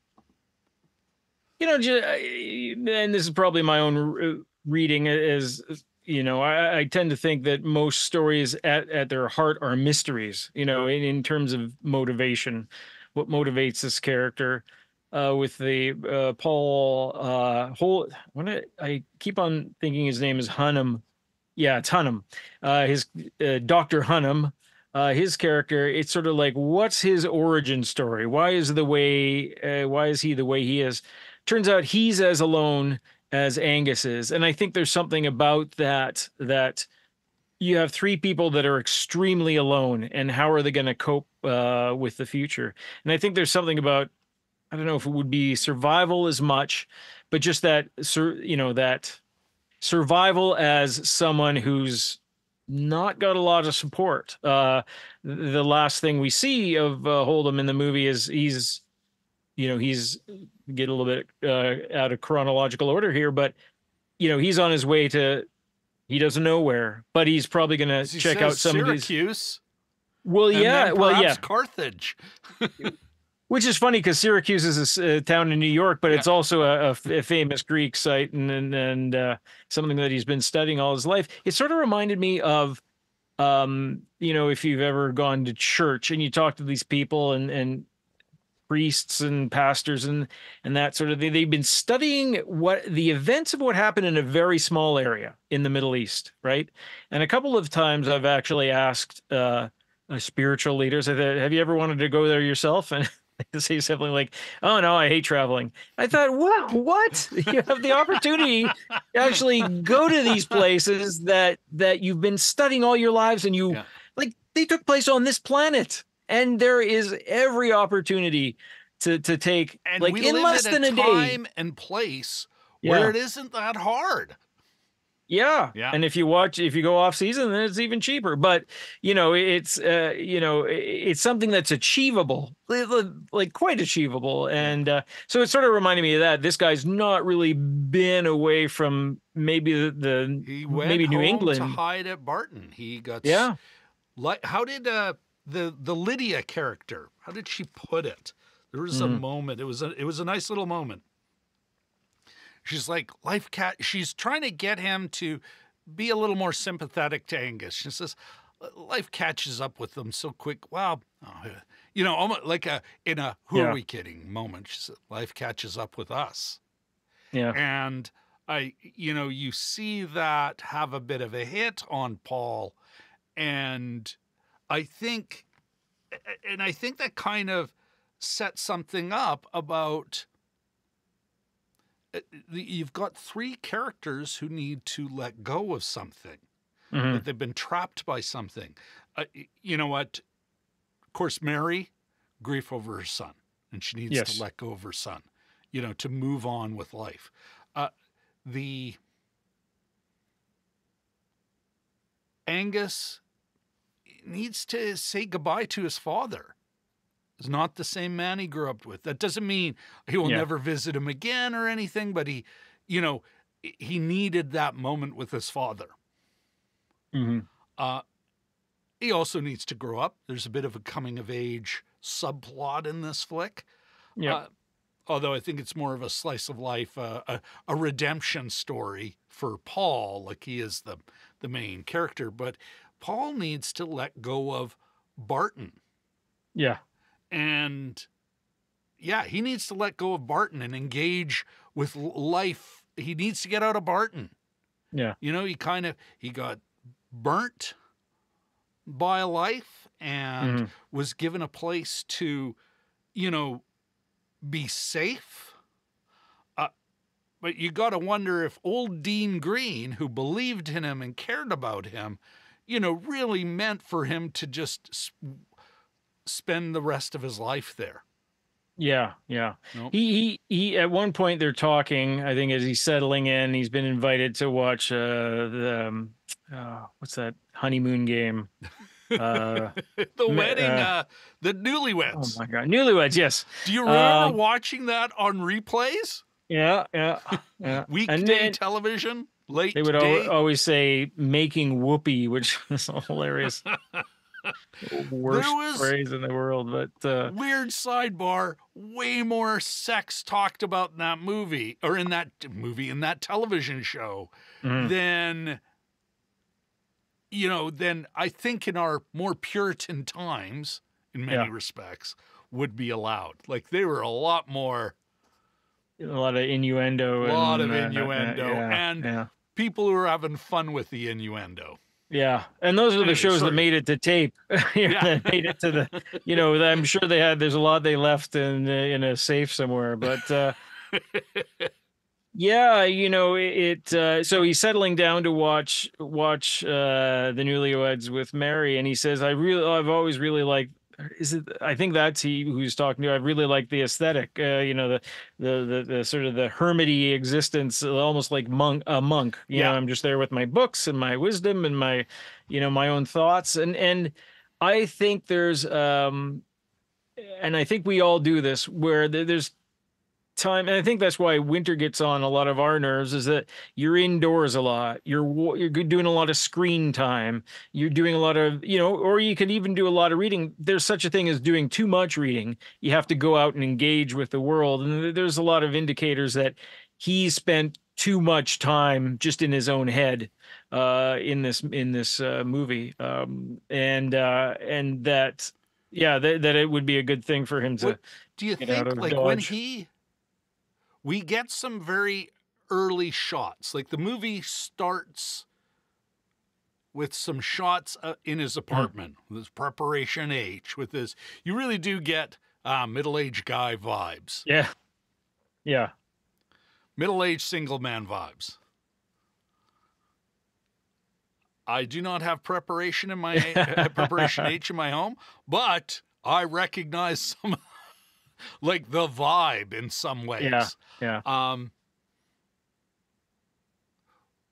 you know, ju- I- and this is probably my own reading is, you know, I, I tend to think that most stories at, at their heart are mysteries, you know, in, in terms of motivation, what motivates this character. Uh, with the uh, Paul uh, whole, what I, I keep on thinking his name is Hunham. Yeah, it's Hunham. Uh, his uh, Doctor Hunham uh, his character, it's sort of like, what's his origin story? Why is the way? Uh, why is he the way he is? Turns out he's as alone as Angus is, and I think there's something about that that you have three people that are extremely alone, and how are they going to cope uh, with the future? And I think there's something about I don't know if it would be survival as much, but just that, you know, that survival as someone who's not got a lot of support. Uh, the last thing we see of uh, Hold'em in the movie is he's, you know, he's get a little bit uh, out of chronological order here, but you know, he's on his way to. He doesn't know where, but he's probably going to check out some of these. Syracuse. Well, yeah, well, yeah, Carthage. which is funny because Syracuse is a town in New York, but Yeah. it's also a famous Greek site and and, and uh, something that he's been studying all his life. It sort of reminded me of, um, you know, if you've ever gone to church and you talk to these people and and priests and pastors and and that sort of thing. They've been studying what the events of what happened in a very small area in the Middle East, right? And a couple of times I've actually asked uh, uh, spiritual leaders, "Have you ever wanted to go there yourself?" And say something like, "Oh no, I hate traveling." I thought, "What? What? You have the opportunity to actually go to these places that that you've been studying all your lives, and you Yeah. like they took place on this planet." And there is every opportunity to to take And like we in live less than a a day. time and place where Yeah. it isn't that hard. Yeah. Yeah. And if you watch, if you go off season, then it's even cheaper. But, you know, it's, uh, you know, it's something that's achievable, li- li- like quite achievable. And uh, so it sort of reminded me of that. This guy's not really been away from maybe the, the He went maybe New England. to hide at Barton. He got yeah. Like, how did uh, the the Lydia character? How did she put it? There was a Mhm. moment. It was a it was a nice little moment. She's like life cat. She's trying to get him to be a little more sympathetic to Angus. She says, "Life catches up with them so quick." Wow, oh, you know, almost like a in a "Who Yeah. are we kidding?" moment. She said, "Life catches up with us." Yeah. and I, you know, you see that have a bit of a hit on Paul, and I think, and I think that kind of sets something up about. Uh, You've got three characters who need to let go of something Mhm. that they've been trapped by something. Uh, you know what? Of course, Mary, grief over her son, and she needs Yes. to let go of her son, you know, to move on with life. Uh, the Angus needs to say goodbye to his father. Is not the same man he grew up with. That doesn't mean he will Yeah. never visit him again or anything, but he, you know, he needed that moment with his father. Mhm. Uh, he also needs to grow up. There's a bit of a coming of age subplot in this flick. Yeah. Uh, although I think it's more of a slice of life, uh, a, a redemption story for Paul, like he is the, the main character. But Paul needs to let go of Barton. yeah. And yeah, he needs to let go of Barton and engage with life. He needs to get out of Barton. Yeah. You know, he kind of he got burnt by life and Mhm. was given a place to, you know, be safe. Uh, but you got to wonder if old Dean Green, who believed in him and cared about him, you know, really meant for him to just spend the rest of his life there. Yeah, yeah. Nope. He he he. At one point, they're talking. I think as he's settling in, he's been invited to watch uh, the um, uh, what's that honeymoon game? Uh, the wedding, uh, uh, the oh my god, Newlyweds. Yes. Do you remember um, watching that on replays? Yeah, yeah, yeah. Weekday then television, late They would al- always say "making whoopee," which is hilarious. Worst was- phrase in the world, but uh, Weird sidebar. Way more sex talked about in that movie, or in that movie, in that television show, mm, than you know, than I think in our more Puritan times, in many Yeah. respects, would be allowed. Like they were a lot more a lot of innuendo. A lot and, of uh, uh, innuendo, yeah, and- yeah. people who are having fun with the innuendo. Yeah, and those are the shows that made it to tape. Yeah. that made it to the, you know, I'm sure they had. There's a lot they left in uh, in a safe somewhere, but uh, yeah, you know, it. uh, so he's settling down to watch watch uh, the Newlyweds with Mary, and he says, "I really, I've always really liked." Is it? I think that's he who's talking to. I really like the aesthetic. Uh, you know, the, the the the sort of the hermity existence, almost like monk a monk. You Yeah. know, I'm just there with my books and my wisdom and my, you know, my own thoughts. And and I think there's um, and I think we all do this where there's time and i think that's why winter gets on a lot of our nerves is that you're indoors a lot you're you're doing a lot of screen time you're doing a lot of you know or you can even do a lot of reading. There's such a thing as doing too much reading. You have to go out and engage with the world and there's a lot of indicators that he spent too much time just in his own head uh in this in this uh, movie um and uh and that yeah that, that it would be a good thing for him to What- Do you think like when he we get some very early shots. Like the movie starts with some shots uh, in his apartment with his preparation H with this. you really do get uh, middle-aged guy vibes. yeah yeah Middle-aged single man vibes. I do not have preparation in my uh, preparation H in my home, but I recognize some like the vibe in some ways. Yeah, yeah. Um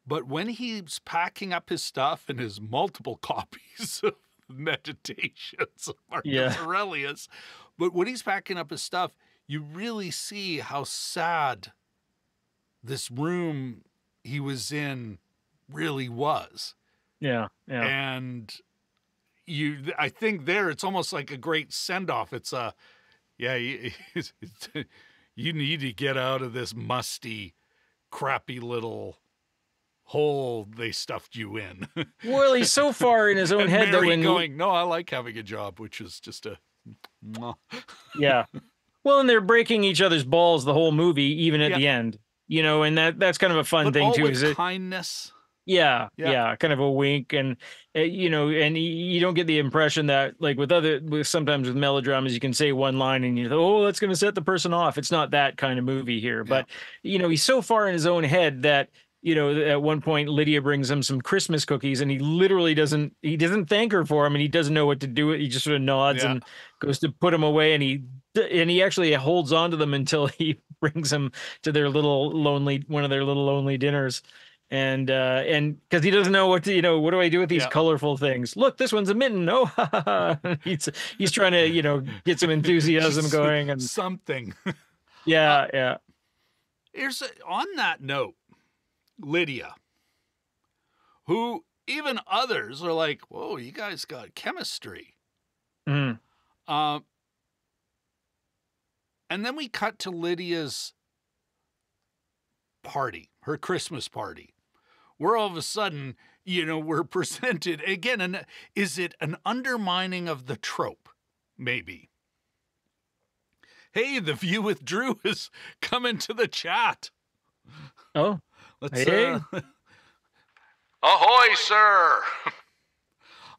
But when he's packing up his stuff and his multiple copies of meditations of Marcus Yeah. Aurelius, but when he's packing up his stuff, you really see how sad this room he was in really was. Yeah. Yeah. And you, I think there it's almost like a great send off. It's a, yeah, you, it's, you need to get out of this musty, crappy little hole they stuffed you in. Well, he's so far in his own head that Mary when going, no, I like having a job, which is just a, yeah. Well, and they're breaking each other's balls the whole movie, even at Yeah. the end. You know, and that that's kind of a fun but thing too. Is it? kindness. Yeah, Yeah. yeah, kind of a wink, and uh, you know, and you don't get the impression that like with other, with sometimes with melodramas, you can say one line and you know, oh, that's going to set the person off. It's not that kind of movie here, but you know, he's so far in his own head that you know, at one point Lydia brings him some Christmas cookies, and he literally doesn't, he doesn't thank her for them, and he doesn't know what to do. He just sort of nods Yeah. and goes to put them away, and he and he actually holds on to them until he brings them to their little lonely, one of their little lonely dinners and uh and because he doesn't know what to you know what do i do with these Yeah. colorful things look this one's a mitten oh ha, ha, ha. he's he's trying to you know get some enthusiasm going and something. yeah yeah Here's a, on that note, Lydia, who even others are like, "Whoa, you guys got chemistry." Mhm. Um, and then we cut to Lydia's party, her Christmas party, where all of a sudden, you know, we're presented again. And is it an undermining of the trope? Maybe. Hey, the view with Drew is coming to the chat. oh Let's. Hey. Uh, Ahoy, sir!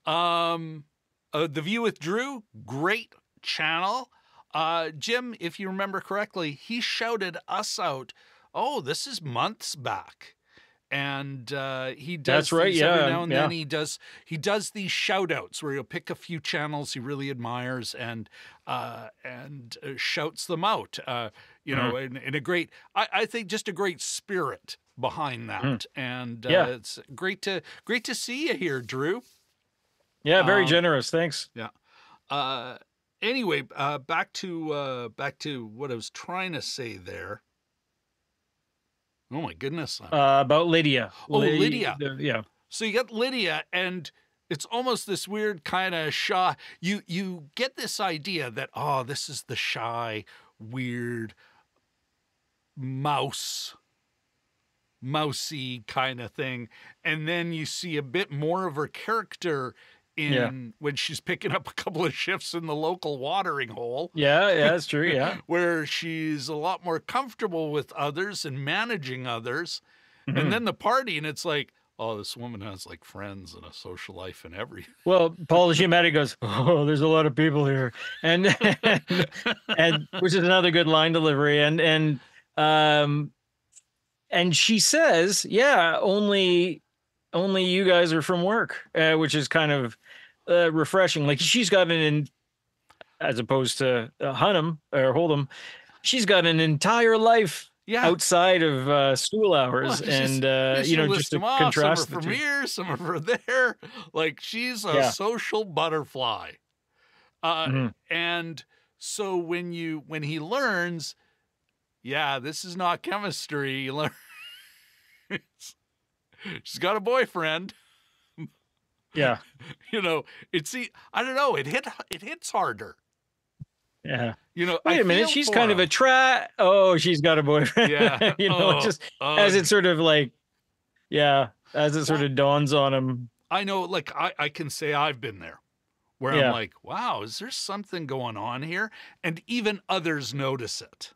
um, uh, the View with Drew, great channel. Uh, Jim, if you remember correctly, he shouted us out. Oh, this is months back, and uh, he does. That's right, these every yeah, now and yeah. then he does. He does these shout outs where he'll pick a few channels he really admires and uh, and uh, shouts them out. Uh, you know, Mm-hmm. in, in a great, I, I think, just a great spirit behind that, and uh, Mm. Yeah. it's great to great to see you here, Drew. yeah very Um, generous thanks Uh, anyway, uh, back to uh, back to what I was trying to say there. Oh my goodness! Uh about lydia Oh, Ly- Lydia. the- yeah So you got Lydia, and it's almost this weird kind of shy. You you get this idea that oh, this is the shy, weird mouse, mousy kind of thing, and then you see a bit more of her character in Yeah. when she's picking up a couple of shifts in the local watering hole yeah yeah that's true yeah where she's a lot more comfortable with others and managing others. Mhm. And then the party, and it's like, oh, this woman has like friends and a social life and everything. Well, Paul Giamatti goes, "Oh, there's a lot of people here," and and which is another good line delivery, and and um, and she says, "Yeah, only only you guys are from work," uh, which is kind of uh, refreshing. Like she's got an, in, as opposed to uh, Hunham or Hold'em, she's got an entire life Yeah. outside of uh, school hours, Well, and uh, you know, just to off. contrast Some are from here, some are from there. Like she's a Yeah. social butterfly. Uh, Mhm. And so when you when he learns, yeah, this is not chemistry. You learn she's got a boyfriend. Yeah, You know, it's the I don't know. It hit it hits harder. yeah. You know, Wait I a minute, she's kind of a try. Oh, she's got a boyfriend. Yeah. you know, Oh, just uh, as it sort of like, yeah, as it sort of dawns on him. I know, like I, I can say I've been there, where Yeah. I'm like, wow, is there something going on here? And even others notice it.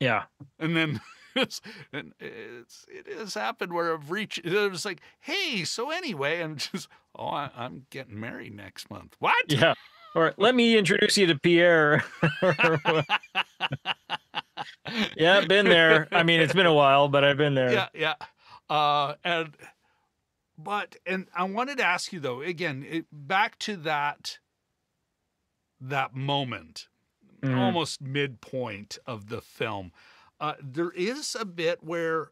Yeah, And then and it's it has happened where I've reached. It was like, hey, so anyway, I'm just, oh, I, I'm getting married next month. What? yeah. Or let me introduce you to Pierre. yeah, been there. I mean, it's been a while, but I've been there. yeah, yeah. Uh, and but and I wanted to ask you though again it, back to that that moment, Mhm. almost midpoint of the film. Uh, there is a bit where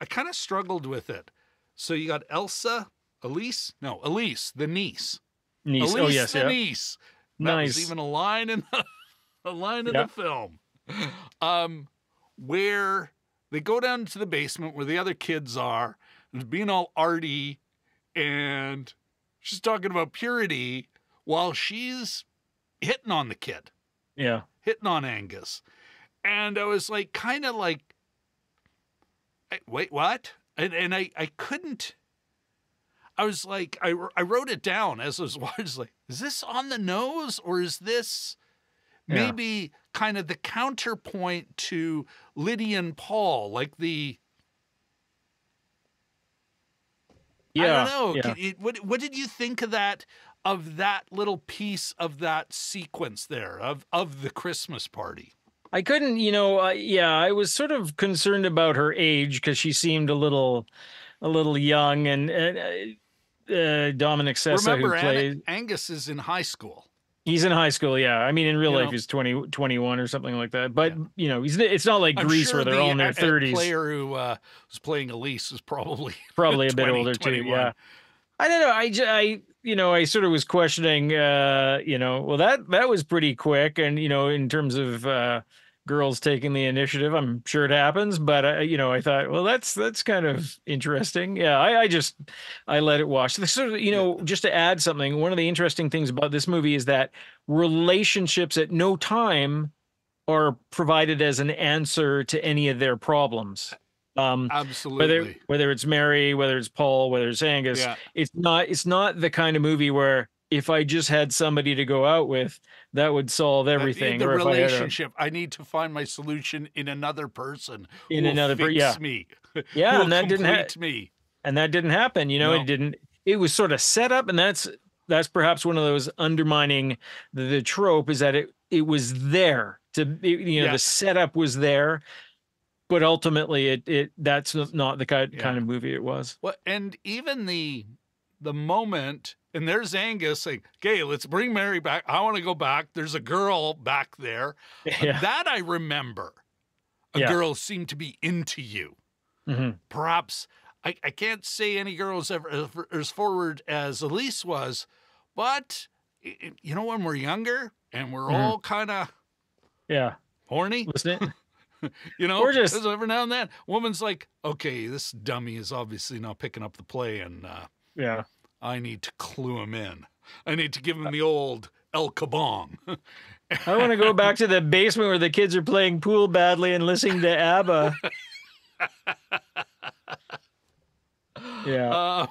I kind of struggled with it. So you got Elsa, Elise, no, Elise, the niece. Niece. Elise, oh yes, the yeah. niece. That Nice. was even a line in the, a line in Yeah. the film. Um, where they go down to the basement where the other kids are, and being all arty, and she's talking about purity while she's hitting on the kid, yeah. hitting on Angus. And I was like, kind of like, "Eh, wait, what? And and I I couldn't. I was like, I, I wrote it down as I was watching. Like, is this on the nose or is this Yeah. maybe kind of the counterpoint to Lydia and Paul? Like the Yeah. I don't know. Yeah. It- what what did you think of that? Of that little piece of that sequence there of of the Christmas party. I couldn't, you know, uh, yeah, I was sort of concerned about her age because she seemed a little, a little young, and, and uh, uh, Dominic Sessa, Remember, who plays, Angus is in high school. he's in high school. Yeah, I mean, in real You life, know- he's 20, 21 or something like that. But Yeah. you know, he's it's not like I'm Grease sure where they're the all in their thirties. player who uh, was playing Elise is probably Probably a bit 20, older too. Yeah, I don't know. I, I, you know, I sort of was questioning. uh, You know, well that that was pretty quick, and you know, in terms of. uh girls taking the initiative i'm sure it happens but uh, you know i thought well that's that's kind of interesting yeah i, I just i let it wash this sort of you know just to add something one of the interesting things about this movie is that relationships at no time are provided as an answer to any of their problems um Absolutely. whether whether it's mary whether it's paul whether it's angus yeah. it's not it's not the kind of movie where if i just had somebody to go out with that would solve everything The, or if I a- relationship. I need to find my solution in another person. in another per- fix yeah me. yeah and that didn't happen me. and that didn't happen you know No. it didn't it was sort of set up and that's that's perhaps one of those undermining the, the trope is that it it was there to you know Yeah. the setup was there but ultimately it it that's not the kind, Yeah. kind of movie it was Well, and even the the moment, and there's Angus saying, "Okay, let's bring Mary back. I want to go back. There's a girl back there." yeah That I remember. A Yeah. girl seemed to be into you. Mhm. Perhaps I, I can't say any girls ever as, as forward as Elise was, but i- i- you know when we're younger and we're Mhm. all kind of yeah horny, listen you know, Or just- every now and then, woman's like, okay, this dummy is obviously not picking up the play, and uh, yeah I need to clue him in. I need to give him the old El Kabong. I want to go back to the basement where the kids are playing pool badly and listening to ABBA. yeah. Uh,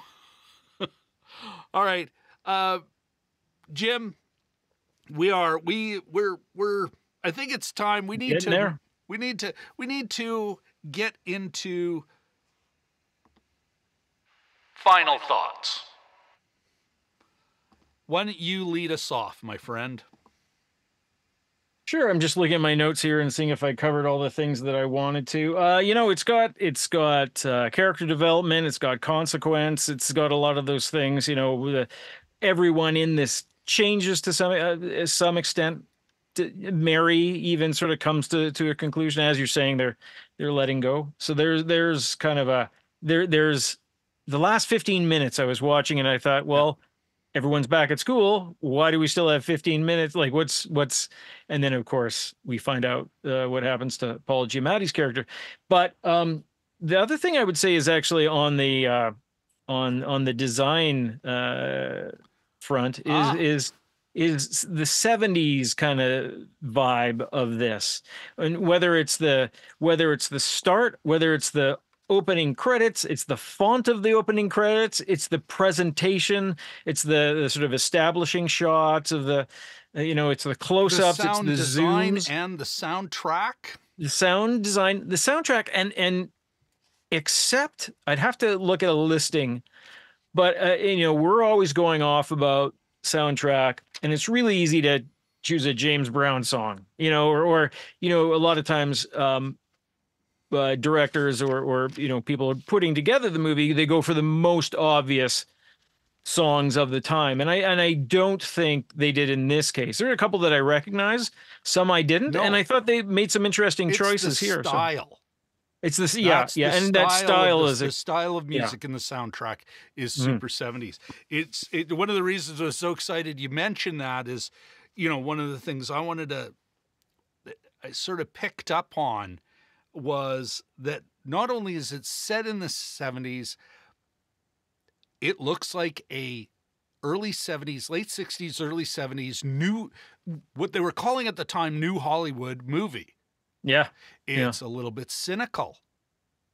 all right, uh, Jim. We are we we're we're. I think it's time. We need Getting to. there. We need to. We need to get into final thoughts. Why don't you lead us off, my friend? Sure, I'm just looking at my notes here and seeing if I covered all the things that I wanted to. Uh, you know, it's got it's got uh, character development, it's got consequence, it's got a lot of those things. You know, everyone in this changes to some uh, some extent. Mary even sort of comes to to a conclusion as you're saying they're they're letting go. So there's there's kind of a there there's the last 15 minutes I was watching and I thought, well, everyone's back at school. Why do we still have 15 minutes? Like what's what's and then of course we find out uh, what happens to Paul Giamatti's character. But um the other thing I would say is actually on the uh on on the design uh front is Ah. is is the 70s kind of vibe of this and whether it's the whether it's the start whether it's the opening credits it's the font of the opening credits it's the presentation it's the, the sort of establishing shots of the uh, you know it's the The close-ups it's sound the design zooms and the soundtrack. the sound design the soundtrack and and except i'd have to look at a listing but uh, you know we're always going off about soundtrack and it's really easy to choose a james brown song you know or, or you know a lot of times um uh, directors or or you know people are putting together the movie they go for the most obvious songs of the time. And i and i don't think they did in this case. There are a couple that i recognize some i didn't and i thought they made some interesting It's choices here so- Style. It's this, yeah, That's yeah, the and that style the, is the a, style of yeah. music in the soundtrack is Mhm. super 70s. It's it, one of the reasons I was so excited you mentioned that is, you know, one of the things I wanted to I sort of picked up on was that not only is it set in the 70s, it looks like a early 70s, late 60s, early 70s new what they were calling at the time new Hollywood movie. Yeah, Yeah. It's a little bit cynical.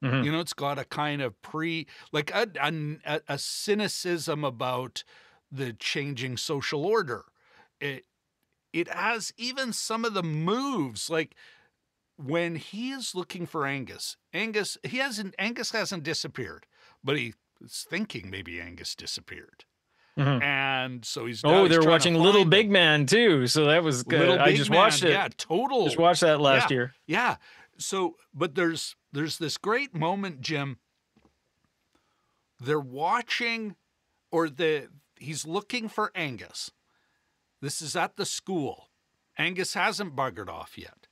mhm, You know, it's got a kind of pre, like a, a, a cynicism about the changing social order. It it has even some of the moves, like when he is looking for Angus. Angus, he hasn't. Angus hasn't disappeared, but he is thinking maybe Angus disappeared, mhm. and so he's. Oh, they're watching Little Big him. Man too, so that was good. Little I Big just Man, watched it. Yeah, total. Just watched that last Yeah. year. Yeah. So, but there's there's this great moment, Jim. They're watching, or the he's looking for Angus. This is at the school. Angus hasn't buggered off yet.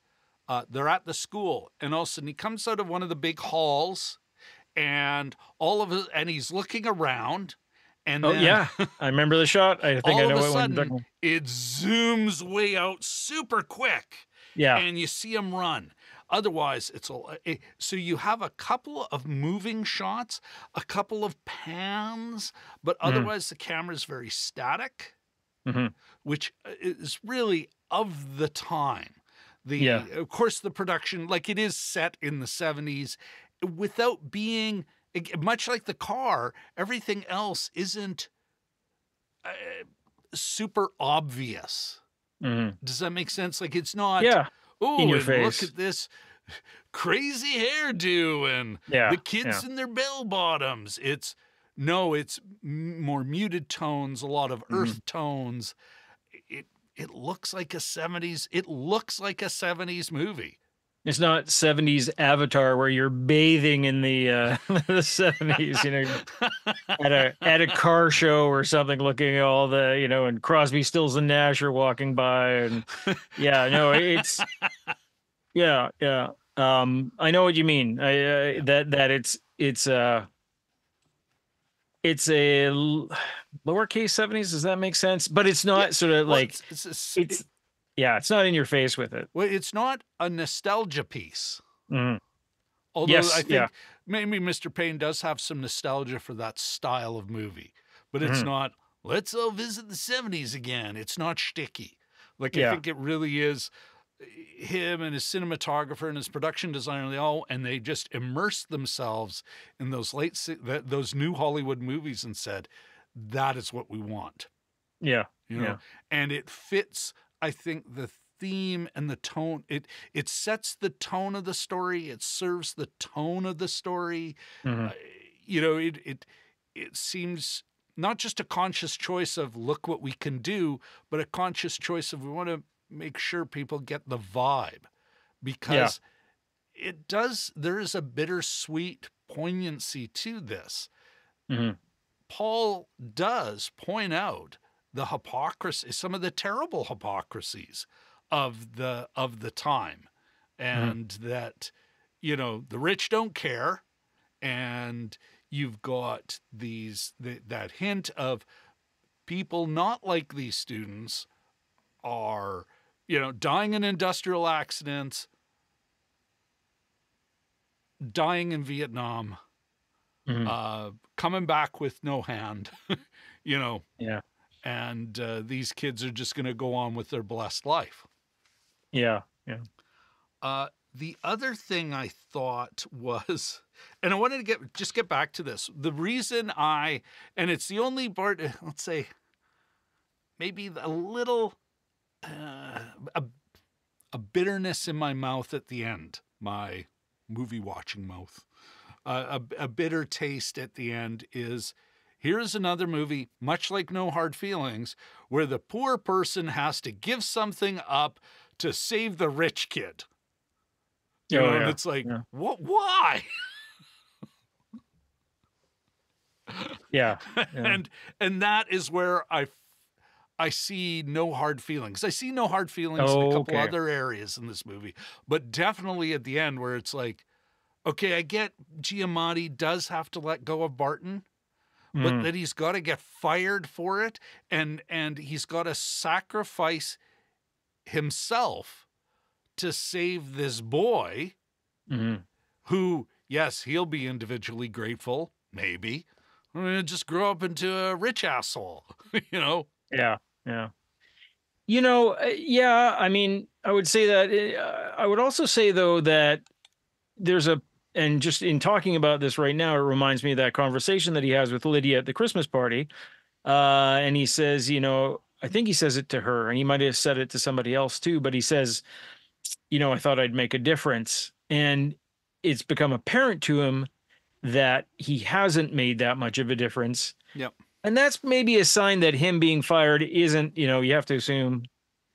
Uh, they're at the school, and all of a sudden he comes out of one of the big halls, and all of it, and he's looking around, and Oh then yeah, I remember the shot. I think I know of what one. you're talking sudden it zooms way out super quick Yeah, and you see him run. Otherwise, it's all it, so you have a couple of moving shots, a couple of pans, but Mhm. otherwise the camera's very static, Mhm. which uh, is really of the time. The Yeah. of course the production, like it is set in the seventies, without being much like the car. Everything else isn't uh, super obvious. mhm. Does that make sense? Like it's not yeah, Oh, in your and face. look at this crazy hairdo and yeah. the kids yeah. in their bell bottoms. It's no, it's m- more muted tones, a lot of Mm-hmm. earth tones. It it looks like a 70s. It looks like a 70s movie. It's not '70s Avatar where you're bathing in the uh, the '70s, you know, at a at a car show or something, looking at all the you know, and Crosby, Stills, and Nash are walking by, and yeah, no, it's yeah, yeah. Um, I know what you mean. I uh, that that it's it's uh it's a lowercase '70s. Does that make sense? But it's not sort of Well, like it's, it's, it's it- yeah, it's not in your face with it. well, it's not a nostalgia piece. Mhm. Although Yes, I think yeah. maybe Mr. Payne does have some nostalgia for that style of movie, but it's Mhm. not, let's all visit the 70s again. It's not shticky. Like, I think it really is eh, him and his cinematographer and his production designer, they all, and they just immersed themselves in those late, those new Hollywood movies and said, that is what we want, Yeah, you know? Yeah. And it fits, I think, the theme and the tone it it sets the tone of the story it serves the tone of the story mhm. uh, you know it it it seems not just a conscious choice of look what we can do but a conscious choice of we want to make sure people get the vibe because it does there is a bittersweet poignancy to this Mhm. paul does point out the hypocrisy some of the terrible hypocrisies of the of the time and that you know the rich don't care and you've got these the, that hint of people not like these students are you know dying in industrial accidents dying in vietnam Mhm. uh coming back with no hand you know Yeah. And uh, these kids are just going to go on with their blessed life Yeah, yeah. uh, the other thing I thought was, and I wanted to get just get back to this. The reason I, and it's the only part, let's say, maybe a little, uh, a, a bitterness in my mouth at the end, my movie watching mouth, uh, a, a bitter taste at the end is. Here's another movie, much like No Hard Feelings, where the poor person has to give something up to save the rich kid. You Oh, know, and yeah, it's like, yeah. what? Why? Yeah. Yeah. and and that is where I I see no hard feelings. I see no hard feelings in a Oh, couple okay. other areas in this movie, but definitely at the end where it's like, okay, I get Giamatti does have to let go of Barton, but Mm. that he's got to get fired for it and and he's got to sacrifice himself to save this boy Mhm. who yes he'll be individually grateful maybe just grow up into a rich asshole you know Yeah, yeah. You know, uh, yeah. I mean, I would say that. uh, I would also say though that there's a, and just in talking about this right now, it reminds me of that conversation that he has with Lydia at the Christmas party, uh, and he says, you know, I think he says it to her, and he might have said it to somebody else too, but he says, you know, I thought I'd make a difference, and it's become apparent to him that he hasn't made that much of a difference. Yep. And that's maybe a sign that him being fired isn't, you know, you have to assume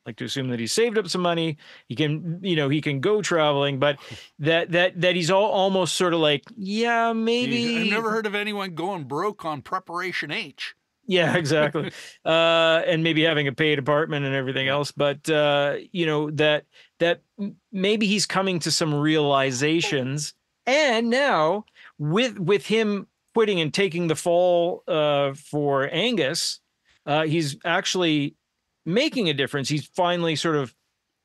like to assume that he saved up some money, he can, you know, he can go traveling, but that that that he's all almost sort of like, yeah, maybe i've never heard of anyone going broke on preparation h yeah, exactly. uh, and maybe having a paid apartment and everything else. But uh, you know that that maybe he's coming to some realizations, and now with with him quitting and taking the fall uh, for Angus, uh, he's actually making a difference. He's finally sort of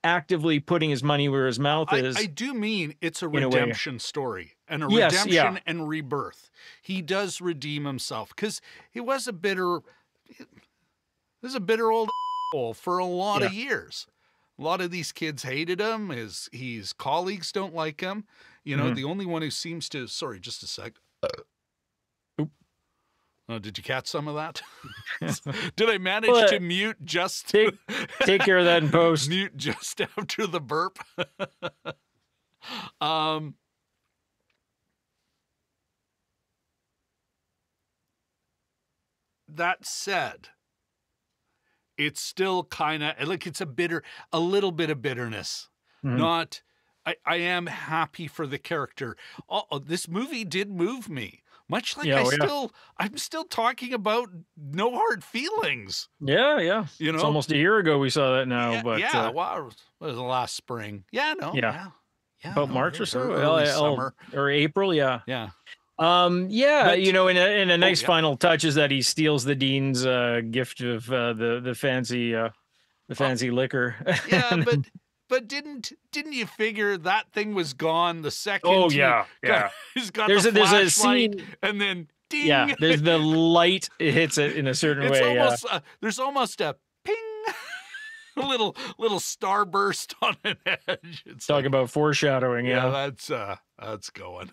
actively putting his money where his mouth is. I do mean it's a in a redemption story and a Yes, redemption yeah. and rebirth. He does redeem himself because he was a bitter, he was a bitter old for a lot of years. A lot of these kids hated him. His his colleagues don't like him. You know, Mhm. the only one who seems to. Sorry, just a sec. Oh, did you catch some of that? did I manage Well, to mute just take take care of that in post. mute just after the burp. um, that said, it's still kind of like it's a bitter, a little bit of bitterness. Mhm. Not, I, I am happy for the character. Oh, oh, this movie did move me. Much like Yeah, I oh, yeah. still, I'm still talking about no hard feelings. Yeah, yeah. You know, It's almost a year ago we saw that now, yeah, but yeah, uh, well, it was, the last spring. Yeah, no, Yeah. yeah, about no, March or so, early oh, summer. or April, yeah. Yeah, Um, yeah, But- you know, and a, and a nice yeah. final touch is that he steals the dean's uh, gift of uh, the the fancy uh, the fancy liquor. yeah, but but didn't didn't you figure that thing was gone the second? oh he yeah, got- yeah, he's got There's the a there's a scene. and then ding. Yeah, there's the light it hits it in a certain it's way. yeah. almost uh, there's almost a ping, a little little starburst on an edge. It's Talk like, about foreshadowing. yeah, Yeah, that's uh that's going.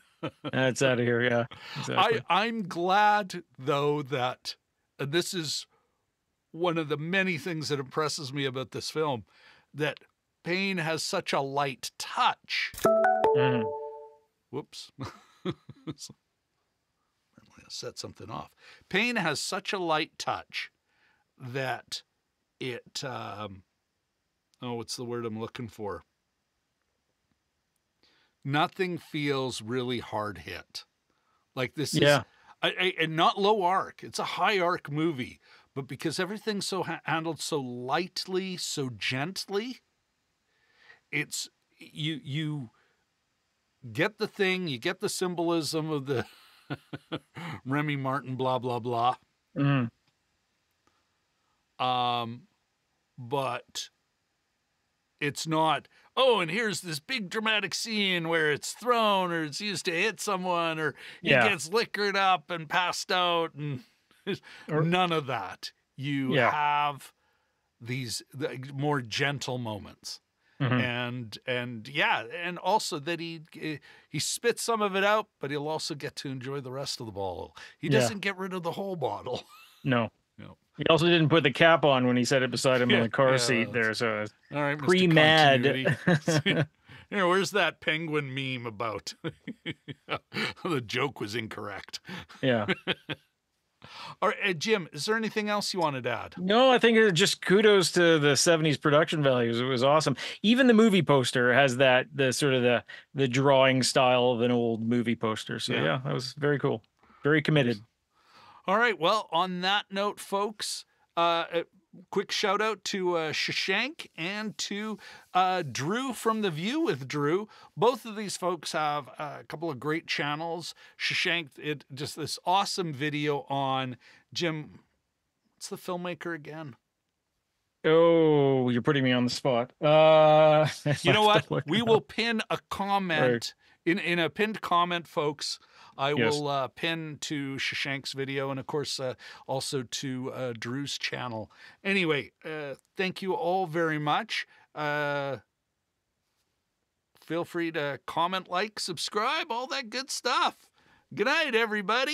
that's out of here. Yeah, exactly. I, I'm glad though that and this is one of the many things that impresses me about this film that Payne has such a light touch. Mhm. Whoops. I set something off. Payne has such a light touch that it um oh what's the word I'm looking for? Nothing feels really hard hit. Like this Yeah. is I, I, and not low arc. It's a high arc movie, but because everything's so ha- handled so lightly, so gently, it's you you get the thing, you get the symbolism of the Remy Martin blah blah blah. Mhm. Um but it's not oh and here's this big dramatic scene where it's thrown or it's used to hit someone or Yeah. gets liquored up and passed out and Or- none of that. You Yeah. have these the more gentle moments. Mhm. and and yeah and also that he he spits some of it out but he'll also get to enjoy the rest of the bottle he Yeah. doesn't get rid of the whole bottle No. No. He also didn't put the cap on when he set it beside him Yeah, in the car yeah, seat that's- there. So all right pre-mad. You know, where's that penguin meme about the joke was incorrect yeah. All right uh, jim is there anything else you wanted to add No, I think it just kudos to the 70s production values. It was awesome. Even the movie poster has that the sort of the the drawing style of an old movie poster. So Yeah. yeah, that was very cool. Very committed. All right. Well, on that note, folks, uh, quick shout out to uh, Shashank and to uh, Drew from The View with Drew. Both of these folks have a couple of great channels. Shashank, it just this awesome video on Jim. What's the filmmaker again? Oh, you're putting me on the spot. Uh, you know what? We will pin a comment right. in in a pinned comment, folks. I yes. will uh, pin to Shashank's video and, of course, uh, also to uh, Drew's channel. Anyway, uh, thank you all very much. Uh, feel free to comment, like, subscribe, all that good stuff. Good night, everybody.